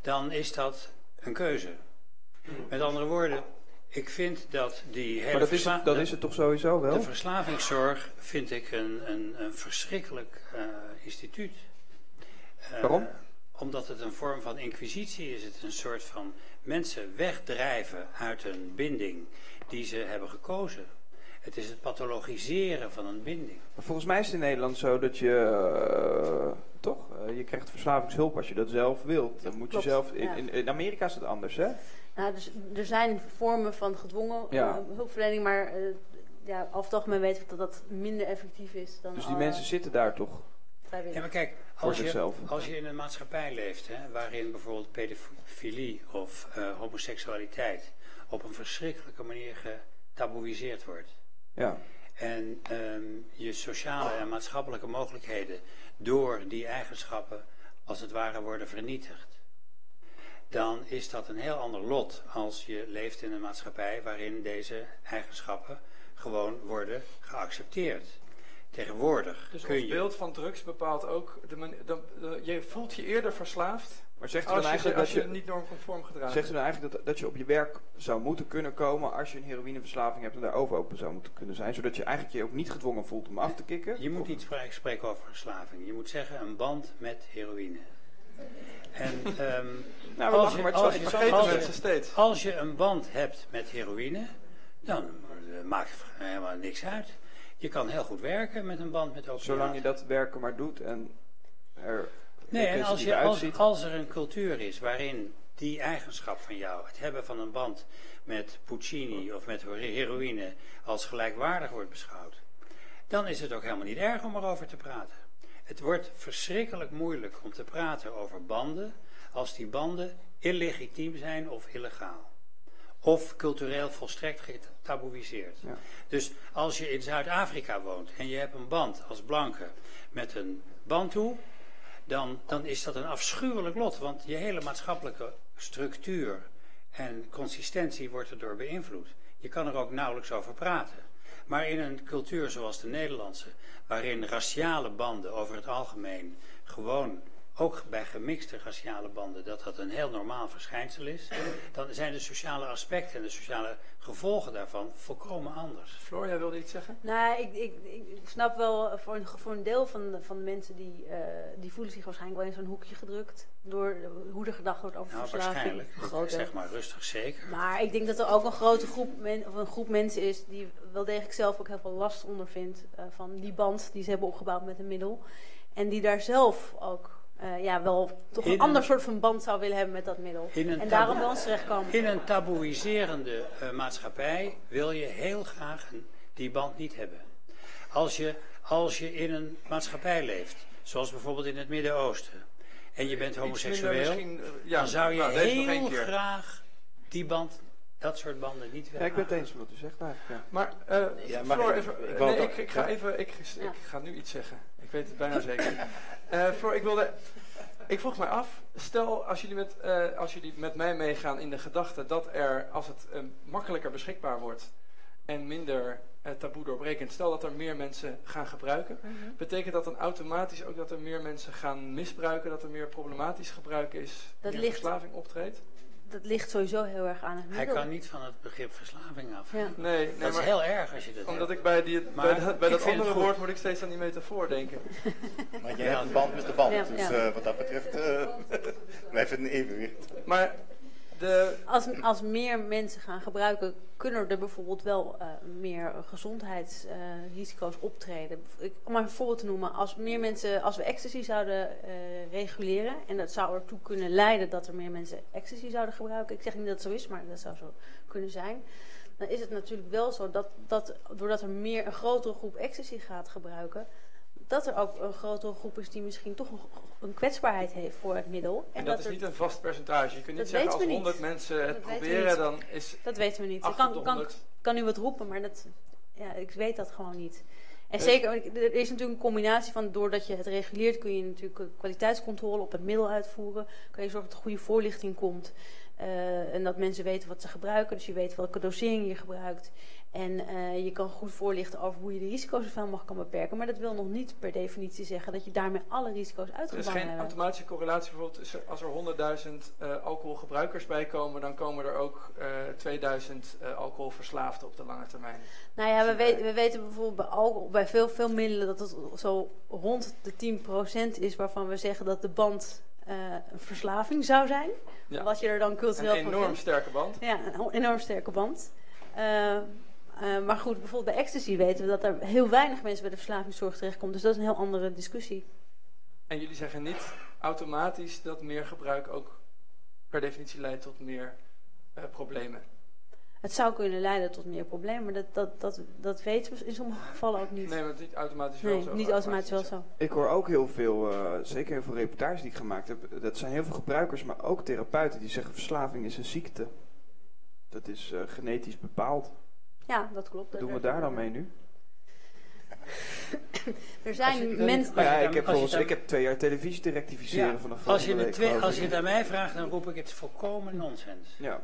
[SPEAKER 7] dan is dat een keuze. Met andere woorden, ik vind dat die hele
[SPEAKER 3] Maar dat is, het, dat
[SPEAKER 7] de-
[SPEAKER 3] is het toch sowieso wel?
[SPEAKER 7] De verslavingszorg vind ik een, een, een verschrikkelijk eh, instituut. Eh,
[SPEAKER 3] Waarom?
[SPEAKER 7] Omdat het een vorm van inquisitie is. Het is een soort van mensen wegdrijven uit een binding die ze hebben gekozen. Het is het pathologiseren van een binding.
[SPEAKER 3] Maar volgens mij is het in Nederland zo dat je... eh, toch? Je krijgt verslavingshulp als je dat zelf wilt. Dan moet je zelf... In, in, in Amerika is het anders, hè?
[SPEAKER 4] Nou, dus, er zijn vormen van gedwongen
[SPEAKER 3] Ja.
[SPEAKER 4] hulpverlening, maar eh, ja, over het algemeen weten we dat dat minder effectief is dan
[SPEAKER 3] Dus die mensen zitten daar toch
[SPEAKER 4] vrijwillig.
[SPEAKER 7] Ja, maar kijk,
[SPEAKER 3] voor
[SPEAKER 7] als je,
[SPEAKER 3] zichzelf.
[SPEAKER 7] als je in een maatschappij leeft, hè, waarin bijvoorbeeld pedofilie of eh, homoseksualiteit op een verschrikkelijke manier getaboeïseerd wordt.
[SPEAKER 3] Ja.
[SPEAKER 7] En ehm, je sociale en maatschappelijke mogelijkheden door die eigenschappen als het ware worden vernietigd. Dan is dat een heel ander lot als je leeft in een maatschappij waarin deze eigenschappen gewoon worden geaccepteerd. Tegenwoordig
[SPEAKER 1] Dus
[SPEAKER 7] kun
[SPEAKER 1] ons
[SPEAKER 7] je.
[SPEAKER 1] beeld van drugs bepaalt ook... De dan- je voelt je eerder verslaafd
[SPEAKER 3] Maar zegt u
[SPEAKER 1] als
[SPEAKER 3] dan
[SPEAKER 1] je,
[SPEAKER 3] eigenlijk
[SPEAKER 1] als
[SPEAKER 3] dat
[SPEAKER 1] je
[SPEAKER 3] je...
[SPEAKER 1] niet normconform gedraagt.
[SPEAKER 3] Zegt u nou eigenlijk dat, dat je op je werk zou moeten kunnen komen als je een heroïneverslaving hebt en daarover open zou moeten kunnen zijn? Zodat je eigenlijk je ook niet gedwongen voelt om af te kicken?
[SPEAKER 7] Je moet
[SPEAKER 3] Of-
[SPEAKER 7] niet spreken over verslaving. Je moet zeggen een band met heroïne. En ehm,
[SPEAKER 3] Nou, we
[SPEAKER 7] Als
[SPEAKER 3] lachen,
[SPEAKER 7] je-
[SPEAKER 3] maar het
[SPEAKER 7] als
[SPEAKER 3] was
[SPEAKER 7] je-
[SPEAKER 3] niet
[SPEAKER 1] vergeten
[SPEAKER 7] als je-
[SPEAKER 1] mensen steeds.
[SPEAKER 7] als je een band hebt met heroïne, dan maakt het helemaal niks uit. Je kan heel goed werken met een band met opiaten.
[SPEAKER 3] Zolang je dat werken maar doet en er
[SPEAKER 7] Nee, en als, je, als,
[SPEAKER 3] uitziet.
[SPEAKER 7] als er een cultuur is waarin die eigenschap van jou, het hebben van een band met Puccini of met heroïne, als gelijkwaardig wordt beschouwd, dan is het ook helemaal niet erg om erover te praten. Het wordt verschrikkelijk moeilijk om te praten over banden als die banden illegitiem zijn of illegaal. Of cultureel volstrekt getaboeïseerd.
[SPEAKER 3] Ja.
[SPEAKER 7] Dus als je in Zuid-Afrika woont en je hebt een band als blanke met een Bantu, dan, dan is dat een afschuwelijk lot. Want je hele maatschappelijke structuur en consistentie wordt erdoor beïnvloed. Je kan er ook nauwelijks over praten. Maar in een cultuur zoals de Nederlandse, waarin raciale banden over het algemeen gewoon, ook bij gemixte raciale banden, dat dat een heel normaal verschijnsel is, dan zijn de sociale aspecten en de sociale gevolgen daarvan volkomen anders.
[SPEAKER 1] Floor, jij wilde iets zeggen?
[SPEAKER 4] Nou, ik, ik, ik snap wel, voor een, voor een deel van de, van de mensen die, eh, die voelen zich waarschijnlijk wel in zo'n hoekje gedrukt. Door hoe er gedacht wordt over
[SPEAKER 7] Nou,
[SPEAKER 4] verslaving.
[SPEAKER 7] waarschijnlijk.
[SPEAKER 4] Deel.
[SPEAKER 7] zeg maar rustig zeker.
[SPEAKER 4] Maar ik denk dat er ook een grote groep, men, of een groep mensen is die wel degelijk zelf ook heel veel last ondervindt eh, van die band die ze hebben opgebouwd met een middel. En die daar zelf ook eh, ja, wel toch een
[SPEAKER 7] een-
[SPEAKER 4] ander soort van band zou willen hebben met dat middel. En daarom bij ons terechtkomen.
[SPEAKER 7] In een taboeiserende eh, maatschappij wil je heel graag die band niet hebben. Als je, als je in een maatschappij leeft, zoals bijvoorbeeld in het Midden-Oosten, en je bent homoseksueel,
[SPEAKER 1] eh, ja,
[SPEAKER 7] dan zou je
[SPEAKER 1] nou,
[SPEAKER 7] heel
[SPEAKER 1] keer.
[SPEAKER 7] graag die band, dat soort banden niet
[SPEAKER 3] Ja,
[SPEAKER 7] willen.
[SPEAKER 3] ik ben het eens met wat u zegt eigenlijk. Ja.
[SPEAKER 1] Maar, eh
[SPEAKER 5] Ja,
[SPEAKER 1] Floor,
[SPEAKER 5] ik-
[SPEAKER 1] even,
[SPEAKER 5] ik wou
[SPEAKER 1] nee,
[SPEAKER 5] het
[SPEAKER 1] ik,
[SPEAKER 5] ook-
[SPEAKER 1] ik ga
[SPEAKER 5] ja.
[SPEAKER 1] even, ik,
[SPEAKER 4] Ja.
[SPEAKER 1] ik ga nu iets zeggen. Ik weet het bijna zeker. Eh ik wilde, ik vroeg mij af, stel als jullie, met, eh, als jullie met mij meegaan in de gedachte dat er, als het eh, makkelijker beschikbaar wordt, en minder taboe doorbrekend. Stel dat er meer mensen gaan gebruiken,
[SPEAKER 4] Mhm.
[SPEAKER 1] betekent dat dan automatisch ook dat er meer mensen gaan misbruiken, dat er meer problematisch gebruik is,
[SPEAKER 4] Dat
[SPEAKER 1] meer
[SPEAKER 4] ligt-
[SPEAKER 1] verslaving optreedt?
[SPEAKER 4] Dat ligt sowieso heel erg aan het
[SPEAKER 7] Hij
[SPEAKER 4] middel.
[SPEAKER 7] kan niet van het begrip verslaving af.
[SPEAKER 4] Ja.
[SPEAKER 1] Nee, nee
[SPEAKER 7] Dat is
[SPEAKER 1] maar
[SPEAKER 7] heel erg als je dat
[SPEAKER 1] omdat
[SPEAKER 7] hebt.
[SPEAKER 1] ik bij, die,
[SPEAKER 7] Maar
[SPEAKER 1] bij, dat- bij
[SPEAKER 7] ik
[SPEAKER 1] dat
[SPEAKER 7] vind het
[SPEAKER 1] andere woord moet ik steeds aan die metafoor denken.
[SPEAKER 5] Maar jij hebt een band met de band.
[SPEAKER 4] Ja,
[SPEAKER 5] dus
[SPEAKER 4] ja.
[SPEAKER 5] eh, wat dat betreft eh blijft het een evenwicht.
[SPEAKER 1] Maar de,
[SPEAKER 4] Als, als meer mensen gaan gebruiken, kunnen er bijvoorbeeld wel eh, meer gezondheidsrisico's optreden. Ik, om maar een voorbeeld te noemen, als meer mensen, als we ecstasy zouden eh, reguleren en dat zou ertoe kunnen leiden dat er meer mensen ecstasy zouden gebruiken. Ik zeg niet dat het zo is, maar dat zou zo kunnen zijn. Dan is het natuurlijk wel zo dat, dat doordat er meer een grotere groep ecstasy gaat gebruiken, dat er ook een grotere groep is die misschien toch een, een kwetsbaarheid heeft voor het middel.
[SPEAKER 1] en dat is
[SPEAKER 4] er-
[SPEAKER 1] niet een vast percentage. Je kunt niet
[SPEAKER 4] Dat
[SPEAKER 1] zeggen als
[SPEAKER 4] we niet.
[SPEAKER 1] 100 mensen het
[SPEAKER 4] Dat
[SPEAKER 1] proberen, dan is
[SPEAKER 4] Dat weten we niet. Ik
[SPEAKER 1] 8
[SPEAKER 4] kan, kan,
[SPEAKER 1] 100.
[SPEAKER 4] kan nu wat roepen, maar dat, ja, ik weet dat gewoon niet. En
[SPEAKER 1] Dus-
[SPEAKER 4] zeker, er is natuurlijk een combinatie van, doordat je het reguleert, kun je natuurlijk kwaliteitscontrole op het middel uitvoeren. Kan je zorgen dat er goede voorlichting komt. eh, en dat mensen weten wat ze gebruiken. Dus je weet welke dosering je gebruikt. En eh, je kan goed voorlichten over hoe je de risico's zoveel mogelijk kan beperken. Maar dat wil nog niet per definitie zeggen dat je daarmee alle risico's
[SPEAKER 1] Er is
[SPEAKER 4] uitgebannen
[SPEAKER 1] geen
[SPEAKER 4] hebt.
[SPEAKER 1] automatische correlatie bijvoorbeeld als er 100.000 eh, alcoholgebruikers bij komen, dan komen er ook eh 2000 eh, alcoholverslaafden op de lange termijn.
[SPEAKER 4] Nou ja, we, we weten bijvoorbeeld bij alcohol, bij veel, veel middelen dat het zo rond de 10% is waarvan we zeggen dat de band een verslaving zou zijn.
[SPEAKER 1] Ja.
[SPEAKER 4] Wat je er dan
[SPEAKER 1] Een
[SPEAKER 4] cultureel van
[SPEAKER 1] enorm
[SPEAKER 4] vindt.
[SPEAKER 1] sterke band.
[SPEAKER 4] Ja, een enorm sterke band. Eh, eh, maar goed, bijvoorbeeld bij ecstasy weten we dat er heel weinig mensen bij de verslavingszorg terechtkomen. Dus dat is een heel andere discussie.
[SPEAKER 1] En jullie zeggen niet automatisch dat meer gebruik ook per definitie leidt tot meer eh, problemen.
[SPEAKER 4] Het zou kunnen leiden tot meer problemen, maar dat, dat, dat, dat weten we in sommige gevallen ook niet.
[SPEAKER 1] Nee, maar het is niet automatisch wel
[SPEAKER 4] Nee,
[SPEAKER 1] zo.
[SPEAKER 4] niet automatisch wel zo.
[SPEAKER 3] Ik hoor ook heel veel, eh, zeker heel veel reportages die ik gemaakt heb. Dat zijn heel veel gebruikers, maar ook therapeuten die zeggen verslaving is een ziekte. Dat is eh, genetisch bepaald.
[SPEAKER 4] Ja, dat klopt.
[SPEAKER 3] Wat doen we daar dan mee nu?
[SPEAKER 4] Er zijn mensen...
[SPEAKER 3] Ja,
[SPEAKER 7] dan-
[SPEAKER 3] ik heb, volgens,
[SPEAKER 7] dan-
[SPEAKER 3] ik heb twee jaar televisie te rectificeren
[SPEAKER 7] Ja,
[SPEAKER 3] vanaf
[SPEAKER 7] als je,
[SPEAKER 3] week,
[SPEAKER 7] twee- als je het aan mij vraagt, dan roep ik het volkomen nonsens.
[SPEAKER 3] Ja,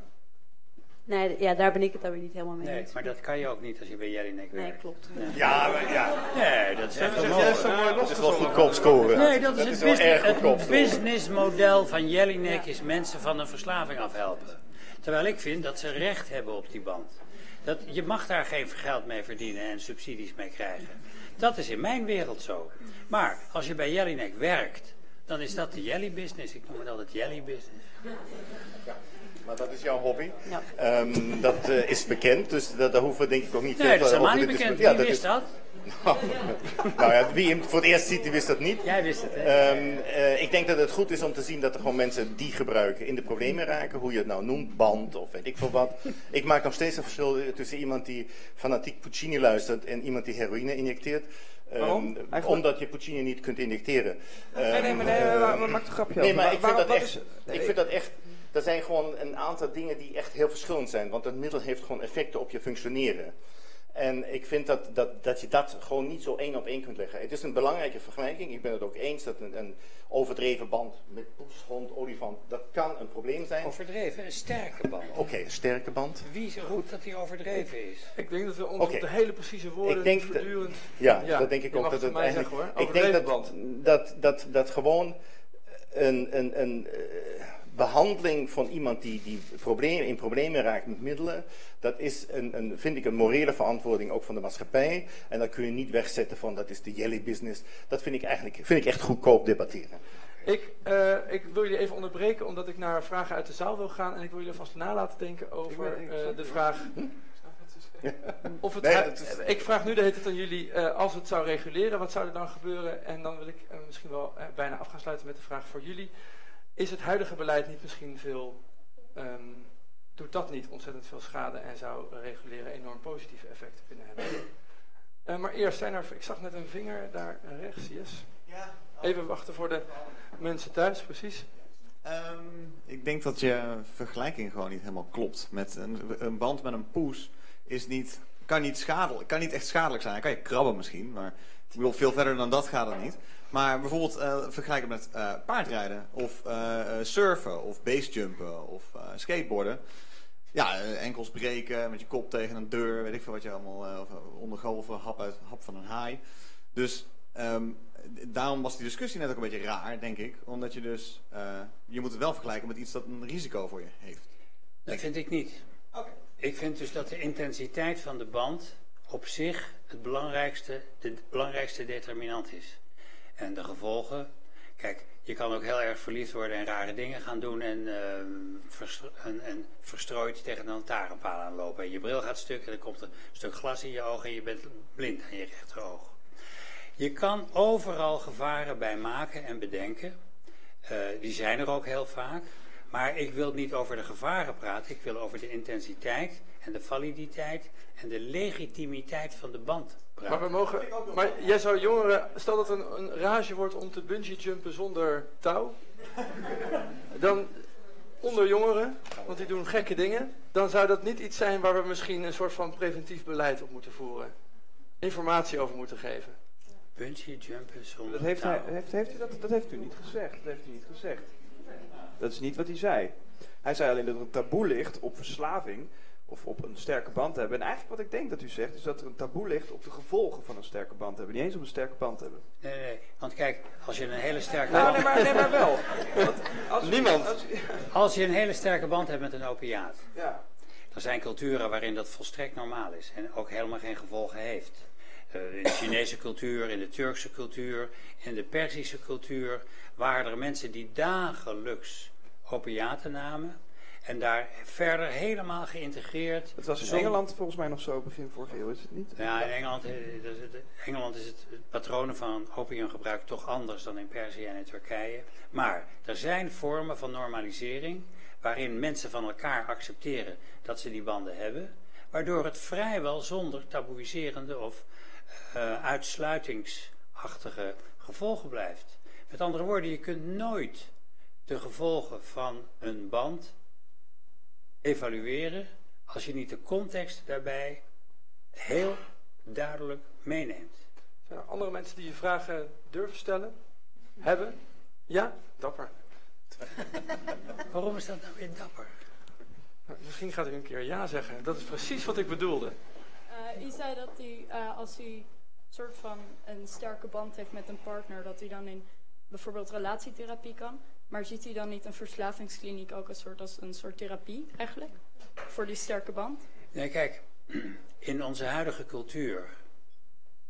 [SPEAKER 4] Nee, ja, daar ben ik het daar weer niet helemaal mee
[SPEAKER 7] Nee,
[SPEAKER 4] eens.
[SPEAKER 7] maar dat kan je ook niet als je bij Jelinek werkt.
[SPEAKER 4] Nee, klopt.
[SPEAKER 5] Ja, maar ja.
[SPEAKER 7] Nee, dat is echt
[SPEAKER 1] mooi
[SPEAKER 5] is wel goedkoop scoren.
[SPEAKER 7] Nee, dat is, het, business, het businessmodel van Jelinek is mensen van een verslaving afhelpen. Terwijl ik vind dat ze recht hebben op die band. Dat, je mag daar geen geld mee verdienen en subsidies mee krijgen. Dat is in mijn wereld zo. Maar als je bij Jelinek werkt, dan is dat de Jelly business. Ik noem het altijd Jelly business.
[SPEAKER 5] Maar dat is jouw hobby.
[SPEAKER 4] Ja.
[SPEAKER 5] Ehm, dat eh, is bekend, dus dat, daar hoeven we denk ik ook niet
[SPEAKER 7] Nee,
[SPEAKER 5] veel
[SPEAKER 7] dat is helemaal
[SPEAKER 5] over
[SPEAKER 7] niet
[SPEAKER 5] te
[SPEAKER 7] bekend.
[SPEAKER 5] discussiëren.
[SPEAKER 7] Wie
[SPEAKER 5] Ja,
[SPEAKER 7] wist dat?
[SPEAKER 5] nou ja, wie hem voor het eerst ziet, die wist dat niet.
[SPEAKER 7] Jij wist het, hè?
[SPEAKER 5] Ehm, eh, ik denk dat het goed is om te zien dat er gewoon mensen die gebruiken in de problemen raken. Hoe je het nou noemt, band of weet ik veel wat. Ik maak nog steeds een verschil tussen iemand die fanatiek Puccini luistert en iemand die heroïne injecteert.
[SPEAKER 3] Waarom? Eigenlijk-
[SPEAKER 5] Omdat je Puccini niet kunt injecteren.
[SPEAKER 3] nee, nee, maar nee,
[SPEAKER 5] Ehm,
[SPEAKER 3] maar- maar maak een grapje
[SPEAKER 5] Nee, maar ik vind
[SPEAKER 3] waarom-
[SPEAKER 5] dat echt.
[SPEAKER 3] is-
[SPEAKER 5] Ik vind dat echt. Er zijn gewoon een aantal dingen die echt heel verschillend zijn. Want het middel heeft gewoon effecten op je functioneren. En ik vind dat, dat, dat je dat gewoon niet zo één op één kunt leggen. Het is een belangrijke vergelijking. Ik ben het ook eens dat een, een overdreven band met poes, hond, olifant, dat kan een probleem zijn. Oké,
[SPEAKER 7] Overdreven, een sterke band.
[SPEAKER 5] een sterke band.
[SPEAKER 7] Wie roept dat die overdreven is?
[SPEAKER 1] Ik denk dat we ons
[SPEAKER 5] Oké.
[SPEAKER 1] op de hele precieze woorden
[SPEAKER 5] Ik denk dat-
[SPEAKER 1] voortdurend...
[SPEAKER 5] Ja,
[SPEAKER 1] Ja,
[SPEAKER 5] dat denk ik ook. Dat
[SPEAKER 1] het mij zeggen, hoor.
[SPEAKER 5] ik denk dat,
[SPEAKER 1] Overdreven
[SPEAKER 5] dat, dat, dat gewoon een, een, een eh, behandeling van iemand die, die problemen, in problemen raakt met middelen, dat is een, een, vind ik een morele verantwoording ook van de maatschappij. En dat kun je niet wegzetten van dat is de jelly business. Dat vind ik eigenlijk vind ik echt goedkoop debatteren.
[SPEAKER 1] Ik, eh, ik wil jullie even onderbreken omdat ik naar vragen uit de zaal wil gaan. En ik wil jullie vast na laten denken over eh, de vraag... Of het
[SPEAKER 5] Nee, is-
[SPEAKER 1] Ik vraag nu de hele tijd aan jullie, eh, als het zou reguleren, wat zou er dan gebeuren? En dan wil ik misschien wel bijna af gaan sluiten met de vraag voor jullie. Is het huidige beleid niet misschien veel... ehm, doet dat niet ontzettend veel schade en zou reguleren enorm positieve effecten kunnen hebben? Eh, maar eerst zijn er... Ik zag net een vinger daar rechts, yes. Even wachten voor de mensen thuis, precies.
[SPEAKER 8] Ehm, ik denk dat je vergelijking gewoon niet helemaal klopt. Met een, een band met een poes is niet, kan, niet schadelijk, kan niet echt schadelijk zijn. Dan kan je krabben misschien, maar ik bedoel, veel verder dan dat gaat het niet. Maar bijvoorbeeld eh vergelijken met eh, paardrijden of eh, surfen of basejumpen of eh, skateboarden. Ja, enkels breken, met je kop tegen een deur, weet ik veel wat je allemaal, eh, of onder golven, hap, uit, hap van een haai. Dus ehm, daarom was die discussie net ook een beetje raar, denk ik. Omdat je dus, eh, je moet het wel vergelijken met iets dat een risico voor je heeft.
[SPEAKER 7] Dat vind ik niet. Ik vind dus dat de intensiteit van de band op zich het belangrijkste, de belangrijkste determinant is. En de gevolgen. Kijk, je kan ook heel erg verliefd worden en rare dingen gaan doen en, vers- en, en verstrooid tegen een lantaarnpaal aanlopen. En je bril gaat stuk en er komt een stuk glas in je oog en je bent blind aan je rechteroog. Je kan overal gevaren bij maken en bedenken. Eh, die zijn er ook heel vaak. Maar ik wil niet over de gevaren praten. Ik wil over de intensiteit en de validiteit en de legitimiteit van de band.
[SPEAKER 1] Maar we mogen. Maar jij zou jongeren. Stel dat een, een rage wordt om te bungee jumpen zonder touw. Dan onder jongeren, want die doen gekke dingen. Dan zou dat niet iets zijn waar we misschien een soort van preventief beleid op moeten voeren. Informatie over moeten geven.
[SPEAKER 7] Bungee jumpen zonder
[SPEAKER 3] Dat heeft, hij,
[SPEAKER 7] touw.
[SPEAKER 3] heeft, heeft u dat, dat heeft u niet gezegd. Dat heeft u niet gezegd. Dat is niet wat hij zei. Hij zei alleen dat er een taboe ligt op verslaving of op een sterke band hebben. En eigenlijk wat ik denk dat u zegt, is dat er een taboe ligt op de gevolgen van een sterke band hebben. Niet eens op een sterke band hebben.
[SPEAKER 7] Nee, nee, nee. Want kijk, als je een hele sterke
[SPEAKER 3] Nou,
[SPEAKER 7] band,
[SPEAKER 3] nee, maar, nee, maar wel. Want als u-
[SPEAKER 1] Niemand.
[SPEAKER 3] als u-
[SPEAKER 7] als je een hele sterke band hebt met een opiaat,
[SPEAKER 3] ja.
[SPEAKER 7] er zijn culturen waarin dat volstrekt normaal is en ook helemaal geen gevolgen heeft. Eh, in de Chinese cultuur, in de Turkse cultuur, in de Perzische cultuur waren er mensen die dagelijks opiaten namen en daar verder helemaal geïntegreerd.
[SPEAKER 3] Het was in Engeland volgens mij nog zo begin vorige eeuw, is het niet?
[SPEAKER 7] Ja, in Engeland, eh, dat is het- Engeland is het, het patronen van opiumgebruik toch anders dan in Perzië en in Turkije. Maar er zijn vormen van normalisering waarin mensen van elkaar accepteren dat ze die banden hebben, waardoor het vrijwel zonder taboeiserende of eh, uitsluitingsachtige gevolgen blijft. Met andere woorden, je kunt nooit de gevolgen van een band evalueren als je niet de context daarbij heel duidelijk meeneemt.
[SPEAKER 1] Zijn er andere mensen die je vragen durven stellen? Hebben? Ja? Dapper.
[SPEAKER 7] Waarom is dat nou weer dapper?
[SPEAKER 1] Nou, Misschien gaat u een keer ja zeggen. Dat is precies wat ik bedoelde.
[SPEAKER 9] Eh, u zei dat hij, eh, als hij soort van een sterke band heeft met een partner, dat hij dan in bijvoorbeeld relatietherapie kan. Maar ziet u dan niet een verslavingskliniek ook een soort, als een soort therapie eigenlijk? Voor die sterke band?
[SPEAKER 7] Nee, kijk, in onze huidige cultuur.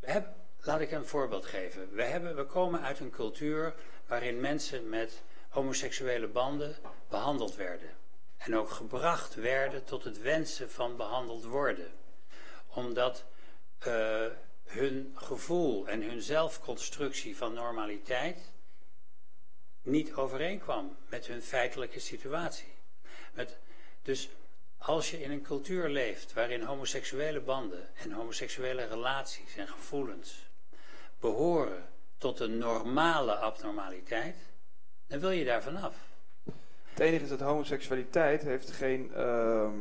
[SPEAKER 7] We hebben, laat ik een voorbeeld geven. We, hebben, we komen uit een cultuur waarin mensen met homoseksuele banden behandeld werden. En ook gebracht werden tot het wensen van behandeld worden. Omdat eh, hun gevoel en hun zelfconstructie van normaliteit niet overeenkwam met hun feitelijke situatie. Met, dus als je in een cultuur leeft waarin homoseksuele banden en homoseksuele relaties en gevoelens behoren tot een normale abnormaliteit, dan wil je daar vanaf.
[SPEAKER 3] Het enige is dat homoseksualiteit heeft geen, ehm,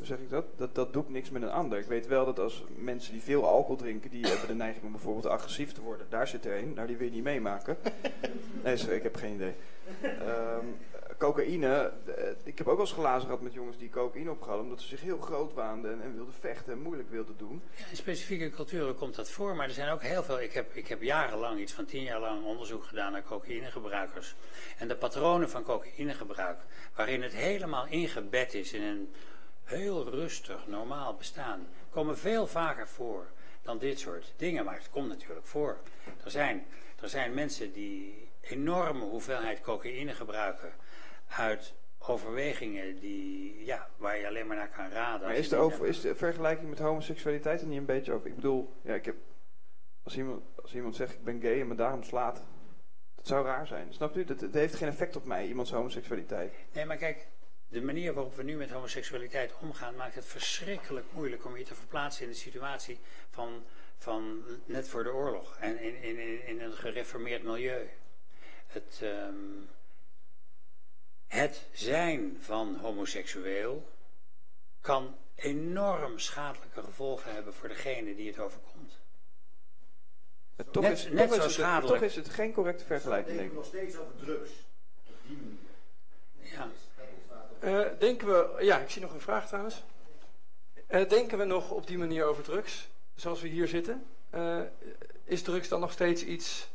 [SPEAKER 3] hoe zeg ik dat? dat? Dat doet niks met een ander. Ik weet wel dat als mensen die veel alcohol drinken, die hebben de neiging om bijvoorbeeld agressief te worden. Daar zit er een, nou die wil je niet meemaken. Nee, sorry, ik heb geen idee. Ehm, cocaïne, eh, ik heb ook wel eens glazen gehad met jongens die cocaïne opgehaald, omdat ze zich heel groot waanden en, en wilden vechten en moeilijk wilden doen.
[SPEAKER 7] Ja, in specifieke culturen komt dat voor, maar er zijn ook heel veel. Ik heb, ik heb jarenlang, iets van tien jaar lang, onderzoek gedaan naar cocaïnegebruikers. En de patronen van cocaïnegebruik, waarin het helemaal ingebed is in een heel rustig, normaal bestaan, komen veel vaker voor dan dit soort dingen. Maar het komt natuurlijk voor. Er zijn, er zijn mensen die enorme hoeveelheid cocaïne gebruiken uit overwegingen die, ja, waar je alleen maar naar kan raden.
[SPEAKER 3] Maar is de, over, is de vergelijking met homoseksualiteit er niet een beetje over? Ik bedoel, ja, ik heb, als, iemand, als iemand zegt ik ben gay en me daarom slaat, dat zou raar zijn. Snapt u? Dat, het heeft geen effect op mij, iemands homoseksualiteit.
[SPEAKER 7] Nee, maar kijk, de manier waarop we nu met homoseksualiteit omgaan maakt het verschrikkelijk moeilijk om je te verplaatsen in de situatie van, van net voor de oorlog en in, in, in, een gereformeerd milieu. Het, ehm, het zijn van homoseksueel kan enorm schadelijke gevolgen hebben voor degene die het overkomt.
[SPEAKER 3] Maar Toch,
[SPEAKER 7] Net-
[SPEAKER 3] is,
[SPEAKER 7] net
[SPEAKER 3] toch,
[SPEAKER 7] zo
[SPEAKER 3] is het,
[SPEAKER 7] schadelijk.
[SPEAKER 3] toch is het geen correcte vergelijking, denk
[SPEAKER 2] denken nog steeds over drugs. Op die manier.
[SPEAKER 7] Ja.
[SPEAKER 1] Eh, denken we, ja, ik zie nog een vraag trouwens. Eh, denken we nog op die manier over drugs, zoals we hier zitten? Eh, is drugs dan nog steeds iets...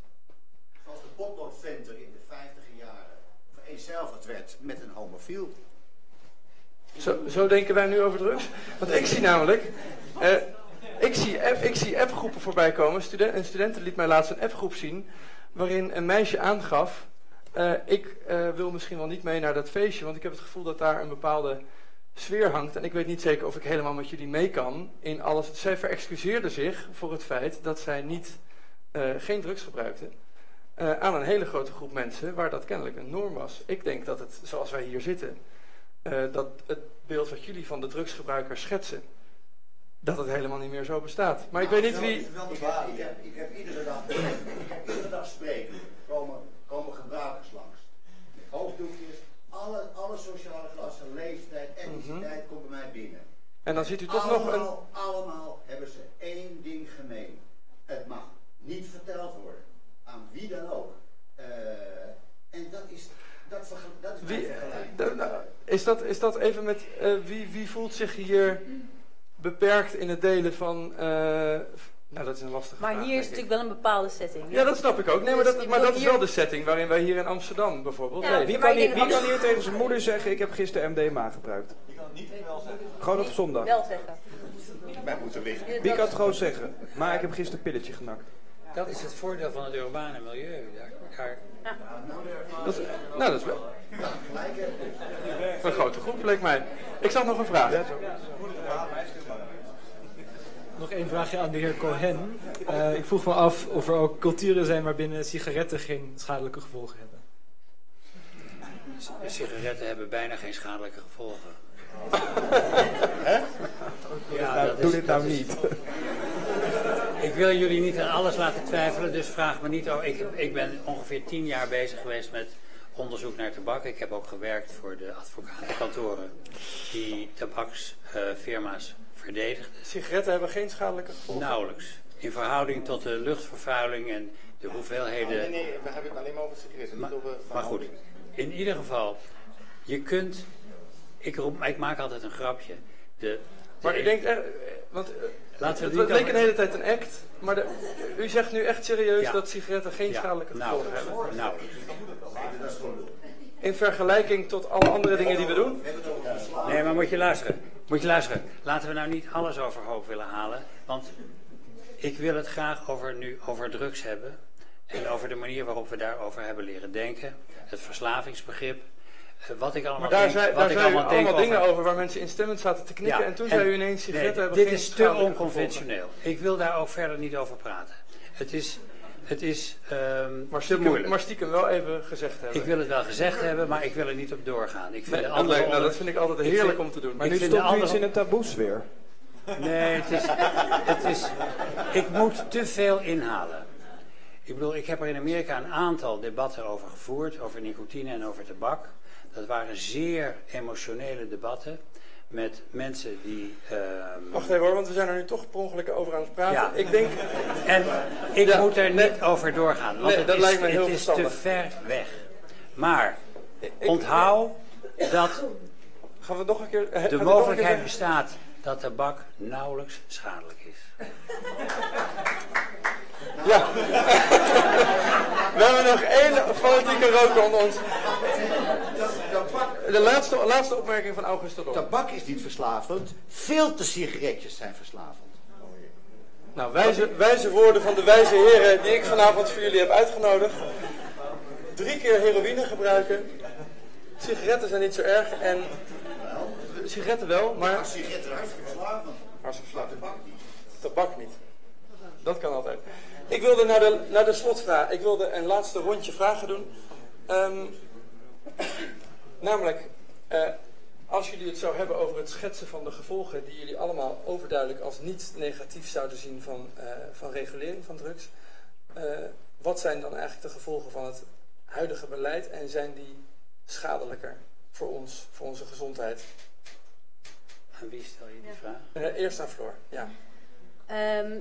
[SPEAKER 2] Zoals de potloodventer in de 50 jaren vereenzelvigd werd met een homofiel.
[SPEAKER 1] Zo, zo denken wij nu over drugs? Want ik zie namelijk... ik zie, app, ik zie appgroepen voorbij komen. Studen, een student liet mij laatst een appgroep zien... waarin een meisje aangaf... eh, ik eh, wil misschien wel niet mee naar dat feestje... want ik heb het gevoel dat daar een bepaalde sfeer hangt... en ik weet niet zeker of ik helemaal met jullie mee kan in alles. Zij verexcuseerde zich voor het feit dat zij niet, eh, geen drugs gebruikte... aan een hele grote groep mensen waar dat kennelijk een norm was. Ik denk dat het, zoals wij hier zitten... dat het beeld wat jullie van de drugsgebruiker schetsen, dat het helemaal niet meer zo bestaat. Maar ik weet niet wie.
[SPEAKER 2] Ik heb, ik heb, ik heb iedere dag, ik heb iedere dag spreken. Komen, komen gebruikers langs. Met hoofddoekjes, alle, alle sociale klassen, leeftijd, etniciteit komt bij mij binnen.
[SPEAKER 1] En dan ziet u toch
[SPEAKER 2] allemaal,
[SPEAKER 1] nog een.
[SPEAKER 2] Allemaal hebben ze één ding gemeen. Het mag niet verteld worden. Aan wie dan ook. Eh, en dat is, dat dat is
[SPEAKER 1] Wie, nou, is, dat, is dat even met. eh, wie, wie voelt zich hier beperkt in het delen van. eh, nou, dat is een lastige
[SPEAKER 4] Maar
[SPEAKER 1] vraag,
[SPEAKER 4] hier is natuurlijk wel een bepaalde setting.
[SPEAKER 1] Ja, dat snap ik ook. Nee, maar
[SPEAKER 4] Dus
[SPEAKER 1] dat, maar dat is wel de setting waarin wij hier in Amsterdam bijvoorbeeld
[SPEAKER 4] Ja,
[SPEAKER 1] leven.
[SPEAKER 3] Wie
[SPEAKER 4] Maar
[SPEAKER 3] kan, hier, wie kan hier tegen zijn moeder zeggen, ik heb gisteren MDMA gebruikt? Gewoon op zondag.
[SPEAKER 4] Wel zeggen.
[SPEAKER 5] Mij moeten liggen.
[SPEAKER 3] Wie kan het gewoon zeggen? Maar ik heb gisteren een pilletje genakt.
[SPEAKER 7] Dat is het voordeel van het urbane milieu. Daar, daar,
[SPEAKER 1] Dat is, nou, dat is wel. Een grote groep, leek mij. Ik zag nog een vraag.
[SPEAKER 10] Nog één vraagje aan de heer Cohen. Eh, ik vroeg me af of er ook culturen zijn waarbinnen sigaretten geen schadelijke gevolgen hebben.
[SPEAKER 7] sigaretten hebben bijna geen schadelijke gevolgen.
[SPEAKER 3] Ja,
[SPEAKER 7] Ja, dat
[SPEAKER 3] doe
[SPEAKER 7] is-
[SPEAKER 3] dit nou niet.
[SPEAKER 7] Ik wil jullie niet aan alles laten twijfelen, dus vraag me niet. Oh, ik, ik ben ongeveer tien jaar bezig geweest met onderzoek naar tabak. Ik heb ook gewerkt voor de advocatenkantoren die tabaksfirma's
[SPEAKER 1] Sigaretten hebben geen schadelijke gevolgen.
[SPEAKER 7] Nauwelijks. In verhouding tot de luchtvervuiling en de hoeveelheden.
[SPEAKER 5] Nee, nee, we hebben het alleen maar over sigaretten,
[SPEAKER 7] Maar,
[SPEAKER 5] niet over
[SPEAKER 7] maar goed, in ieder geval, je kunt. Ik, roep, ik maak altijd een grapje. De,
[SPEAKER 1] Maar
[SPEAKER 7] de-
[SPEAKER 1] u denkt echt, eh, want eh,
[SPEAKER 7] Laten we
[SPEAKER 1] het leek een hele tijd een act, maar de, u zegt nu echt serieus
[SPEAKER 7] Ja.
[SPEAKER 1] dat sigaretten geen
[SPEAKER 7] Ja,
[SPEAKER 1] schadelijke
[SPEAKER 7] nou,
[SPEAKER 1] gevolgen hebben.
[SPEAKER 7] nou,
[SPEAKER 1] In vergelijking tot alle andere dingen die we doen.
[SPEAKER 7] nee, maar moet je luisteren. Moet je luisteren. Laten we nou niet alles overhoop willen halen. Want ik wil het graag over, nu over drugs hebben. En over de manier waarop we daarover hebben leren denken. Het verslavingsbegrip. eh, Wat ik allemaal
[SPEAKER 1] Maar daar
[SPEAKER 7] denk,
[SPEAKER 1] zei, daar zei u
[SPEAKER 7] allemaal
[SPEAKER 1] allemaal dingen over waar mensen instemmend zaten te knikken.
[SPEAKER 7] Ja,
[SPEAKER 1] en toen zei u ineens sigaretten
[SPEAKER 7] nee,
[SPEAKER 1] hebben
[SPEAKER 7] dit is te onconventioneel. Ik wil daar ook verder niet over praten. Het is, het is ehm.
[SPEAKER 1] Maar stiekem,
[SPEAKER 7] moeilijk.
[SPEAKER 1] maar stiekem wel even gezegd hebben.
[SPEAKER 7] Ik wil het wel gezegd hebben, maar ik wil er niet op doorgaan. Ik vind
[SPEAKER 1] Nee,
[SPEAKER 7] de
[SPEAKER 1] dat,
[SPEAKER 7] andere
[SPEAKER 1] nou,
[SPEAKER 7] onder-
[SPEAKER 1] dat vind ik altijd
[SPEAKER 7] Ik
[SPEAKER 1] heerlijk
[SPEAKER 7] vind-
[SPEAKER 1] om te doen.
[SPEAKER 3] Maar
[SPEAKER 7] Ik
[SPEAKER 3] nu u iets
[SPEAKER 7] andere-
[SPEAKER 3] in een taboesfeer.
[SPEAKER 7] Nee, het is, het is. Ik moet te veel inhalen. Ik bedoel, ik heb er in Amerika een aantal debatten over gevoerd, over nicotine en over tabak. Dat waren zeer emotionele debatten met mensen die. ehm,
[SPEAKER 1] Wacht even hoor, want we zijn er nu toch per ongeluk over aan het praten.
[SPEAKER 7] Ja.
[SPEAKER 1] Ik denk,
[SPEAKER 7] En ik
[SPEAKER 1] Ja,
[SPEAKER 7] moet er
[SPEAKER 1] nee.
[SPEAKER 7] niet over doorgaan, want
[SPEAKER 1] Nee,
[SPEAKER 7] het,
[SPEAKER 1] dat
[SPEAKER 7] is,
[SPEAKER 1] lijkt me heel
[SPEAKER 7] het is te ver weg. Maar
[SPEAKER 1] ik-
[SPEAKER 7] onthoud dat
[SPEAKER 1] gaan we nog een keer...
[SPEAKER 7] de
[SPEAKER 1] keer
[SPEAKER 7] mogelijkheid bestaat dat tabak nauwelijks schadelijk is.
[SPEAKER 1] Ja. we hebben nog één fanatieke roker onder ons. De laatste, laatste opmerking van August Rodon.
[SPEAKER 2] Tabak is niet verslavend, filtersigaretjes zijn verslavend.
[SPEAKER 1] Nou, wijze, wijze woorden van de wijze heren die ik vanavond voor jullie heb uitgenodigd. Drie keer heroïne gebruiken. Sigaretten zijn niet zo erg en... Sigaretten wel, maar...
[SPEAKER 2] Sigaretten hartstikke verslavend.
[SPEAKER 1] Hartstikke
[SPEAKER 2] Maar tabak niet.
[SPEAKER 1] Tabak niet. Dat kan altijd. Ik wilde naar de, naar de slotvraag. Ik wilde een laatste rondje vragen doen. Ehm, namelijk, eh, als jullie het zou hebben over het schetsen van de gevolgen die jullie allemaal overduidelijk als niet negatief zouden zien van, eh, van regulering van drugs. eh, wat zijn dan eigenlijk de gevolgen van het huidige beleid en zijn die schadelijker voor ons, voor onze gezondheid?
[SPEAKER 7] Aan wie stel je die vraag?
[SPEAKER 1] Eh, eerst aan Floor, ja.
[SPEAKER 4] Ehm,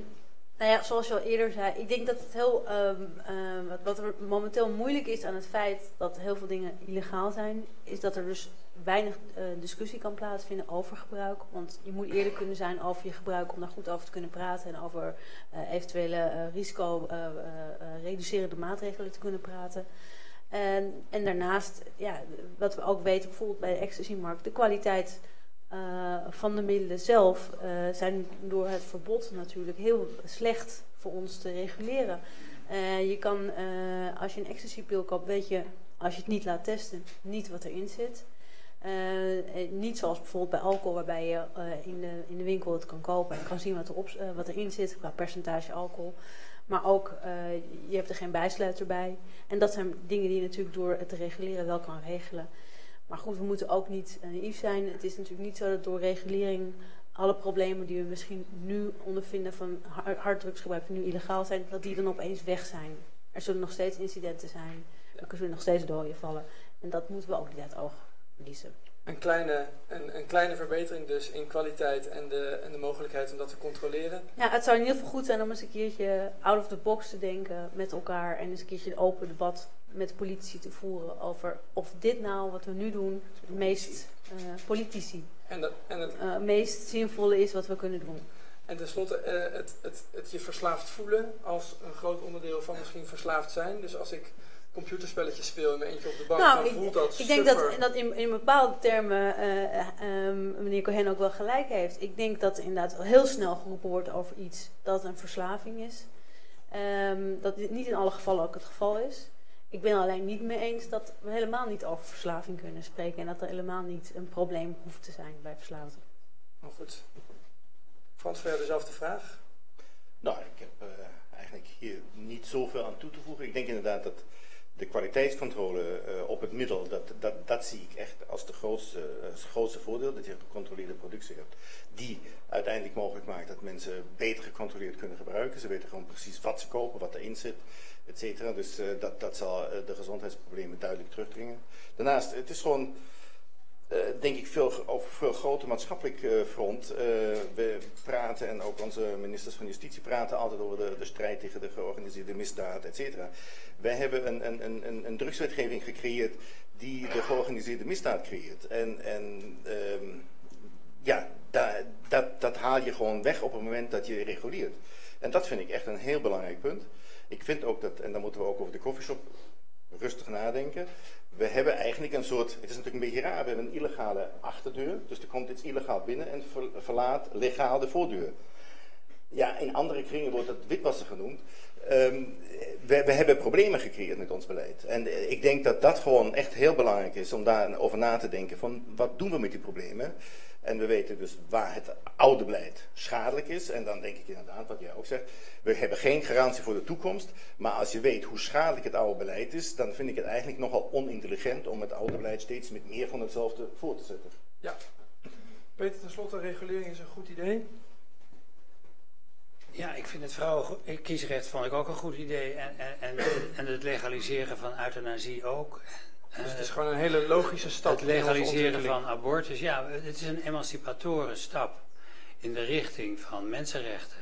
[SPEAKER 4] Nou ja, zoals je al eerder zei, ik denk dat het heel, ehm, ehm, wat, er momenteel moeilijk is aan het feit dat heel veel dingen illegaal zijn, is dat er dus weinig eh, discussie kan plaatsvinden over gebruik. Want je moet eerder kunnen zijn over je gebruik om daar goed over te kunnen praten en over eh, eventuele uh, risico-reducerende maatregelen te kunnen praten. En, en daarnaast, ja, wat we ook weten bijvoorbeeld bij de ecstasy-markt, de kwaliteit van de middelen zelf zijn door het verbod natuurlijk heel slecht voor ons te reguleren. je kan, als je een ecstasy-pil koopt, weet je, als je het niet laat testen, niet wat erin zit. Niet zoals bijvoorbeeld bij alcohol, waarbij je in, de, in de winkel het kan kopen en kan zien wat, er wat erin zit qua percentage alcohol. Maar ook, je hebt er geen bijsluiter bij. En dat zijn dingen die je natuurlijk door het te reguleren wel kan regelen. Maar goed, we moeten ook niet naïef zijn. Het is natuurlijk niet zo dat door regulering alle problemen die we misschien nu ondervinden van harddrugsgebruik die nu illegaal zijn, dat die dan opeens weg zijn. Er zullen nog steeds incidenten zijn. Er zullen nog steeds doden vallen. En dat moeten we ook niet uit het oog
[SPEAKER 1] een kleine, een, een, kleine verbetering dus in kwaliteit en de, en de mogelijkheid om dat te controleren.
[SPEAKER 4] Ja, het zou in ieder geval goed zijn om eens een keertje out of the box te denken met elkaar en eens een keertje een open debat met politici te voeren over of dit nou wat we nu doen het meest uh, politici
[SPEAKER 1] en dat, en het
[SPEAKER 4] uh, meest zinvolle is wat we kunnen doen.
[SPEAKER 1] En tenslotte uh, het, het, het je verslaafd voelen als een groot onderdeel van misschien verslaafd zijn. Dus als ik computerspelletjes speel in mijn eentje op de bank, nou, dan voelt dat
[SPEAKER 4] Ik denk dat, dat in, in bepaalde termen uh, um, meneer Cohen ook wel gelijk heeft. Ik denk dat inderdaad heel snel geroepen wordt over iets dat een verslaving is. Um, dat dit niet in alle gevallen ook het geval is. Ik ben alleen niet mee eens dat we helemaal niet over verslaving kunnen spreken. En dat er helemaal niet een probleem hoeft te zijn bij verslaafden.
[SPEAKER 1] Nou goed. Frans, voor jou dezelfde vraag?
[SPEAKER 5] Nou, ik heb uh, eigenlijk hier niet zoveel aan toe te voegen. Ik denk inderdaad dat de kwaliteitscontrole uh, op het middel, dat, dat, dat zie ik echt als, de grootste, uh, het grootste voordeel. Dat je gecontroleerde productie hebt. Die uiteindelijk mogelijk maakt dat mensen beter gecontroleerd kunnen gebruiken. Ze weten gewoon precies wat ze kopen, wat erin zit, et cetera. Dus uh, dat, dat zal de gezondheidsproblemen duidelijk terugdringen. Daarnaast, het is gewoon uh, denk ik veel, over veel groter maatschappelijk front. We praten en ook onze ministers van Justitie praten altijd over de, de strijd tegen de georganiseerde misdaad, et cetera. Wij hebben een, een, een, een drugswetgeving gecreëerd die de georganiseerde misdaad creëert. En, en um, ja, da, dat, dat haal je gewoon weg op het moment dat je reguleert. En dat vind ik echt een heel belangrijk punt. Ik vind ook dat, en dan moeten we ook over de coffeeshop rustig nadenken we hebben eigenlijk een soort, het is natuurlijk een beetje raar, we hebben een illegale achterdeur. Dus er komt iets illegaal binnen en verlaat legaal de voordeur. Ja, in andere kringen wordt dat witwassen genoemd. Um, we, we, hebben problemen gecreëerd met ons beleid. En ik denk dat dat gewoon echt heel belangrijk is om daarover na te denken van wat doen we met die problemen. En we weten dus waar het oude beleid schadelijk is. En dan denk ik inderdaad, wat jij ook zegt, we hebben geen garantie voor de toekomst. Maar als je weet hoe schadelijk het oude beleid is, dan vind ik het eigenlijk nogal onintelligent om het oude beleid steeds met meer van hetzelfde voor te zetten.
[SPEAKER 1] Ja. Peter, tenslotte, regulering is een goed idee.
[SPEAKER 7] Ja, ik vind het vrouwenkiesrecht vond ik ook een goed idee. En, en, en, en het legaliseren van euthanasie ook.
[SPEAKER 1] Dus het is gewoon een hele logische stap.
[SPEAKER 7] Het legaliseren van abortus, ja, het is een emancipatoren stap in de richting van mensenrechten.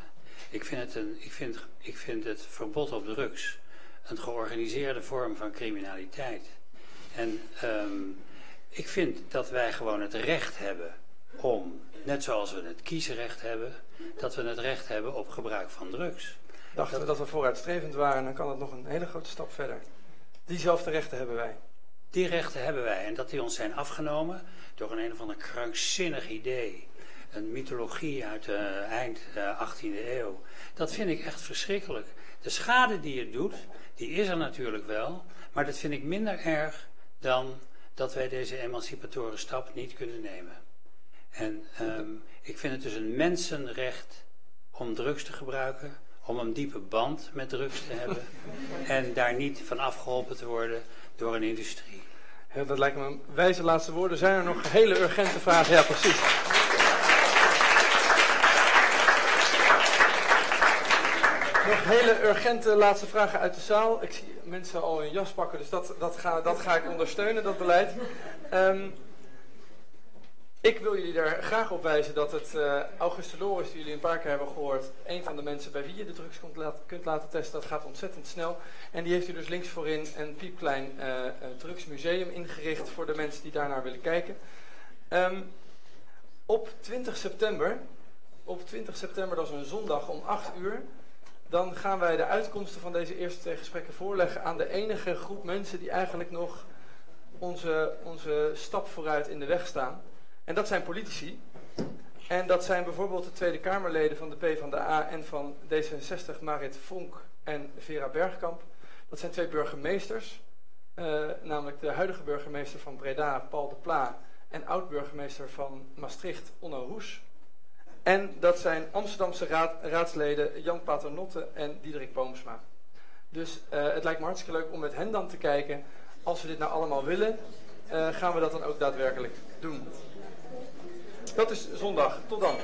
[SPEAKER 7] Ik vind het, een, ik vind, ik vind het verbod op drugs een georganiseerde vorm van criminaliteit. En um, ik vind dat wij gewoon het recht hebben om, net zoals we het kiesrecht hebben, dat we het recht hebben op gebruik van drugs.
[SPEAKER 1] Dachten dat, we dat we vooruitstrevend waren, dan kan het nog een hele grote stap verder. Diezelfde rechten hebben wij.
[SPEAKER 7] Die rechten hebben wij en dat die ons zijn afgenomen door een een of ander krankzinnig idee. Een mythologie uit de eind 18e eeuw. Dat vind ik echt verschrikkelijk. De schade die het doet, die is er natuurlijk wel. Maar dat vind ik minder erg dan dat wij deze emancipatoren stap niet kunnen nemen. En um, ik vind het dus een mensenrecht om drugs te gebruiken, om een diepe band met drugs te hebben en daar niet van afgeholpen te worden door een industrie.
[SPEAKER 1] Dat lijkt me een wijze laatste woorden. Zijn er nog hele urgente vragen? Ja, precies. Nog hele urgente laatste vragen uit de zaal. Ik zie mensen al hun jas pakken, dus dat, dat, ga, dat ga ik ondersteunen, dat beleid. Um, Ik wil jullie er graag op wijzen dat het uh, Augustus Loris, die jullie een paar keer hebben gehoord, een van de mensen bij wie je de drugs kunt laten, kunt laten testen, dat gaat ontzettend snel. En die heeft u dus links voorin een piepklein uh, drugsmuseum ingericht voor de mensen die daarnaar willen kijken. Um, op 20 september, op 20 september, dat is een zondag om 8 uur, dan gaan wij de uitkomsten van deze eerste twee gesprekken voorleggen aan de enige groep mensen die eigenlijk nog onze, onze stap vooruit in de weg staan. En dat zijn politici. En dat zijn bijvoorbeeld de Tweede Kamerleden van de PvdA en van D66, Marit Vonk en Vera Bergkamp. Dat zijn twee burgemeesters, uh, namelijk de huidige burgemeester van Breda, Paul de Pla, en oud-burgemeester van Maastricht, Onno Roes. En dat zijn Amsterdamse raad, raadsleden Jan Paternotte en Diederik Boomsma. Dus uh, het lijkt me hartstikke leuk om met hen dan te kijken. Als we dit nou allemaal willen, uh, gaan we dat dan ook daadwerkelijk doen. Dat is zondag. Tot dan.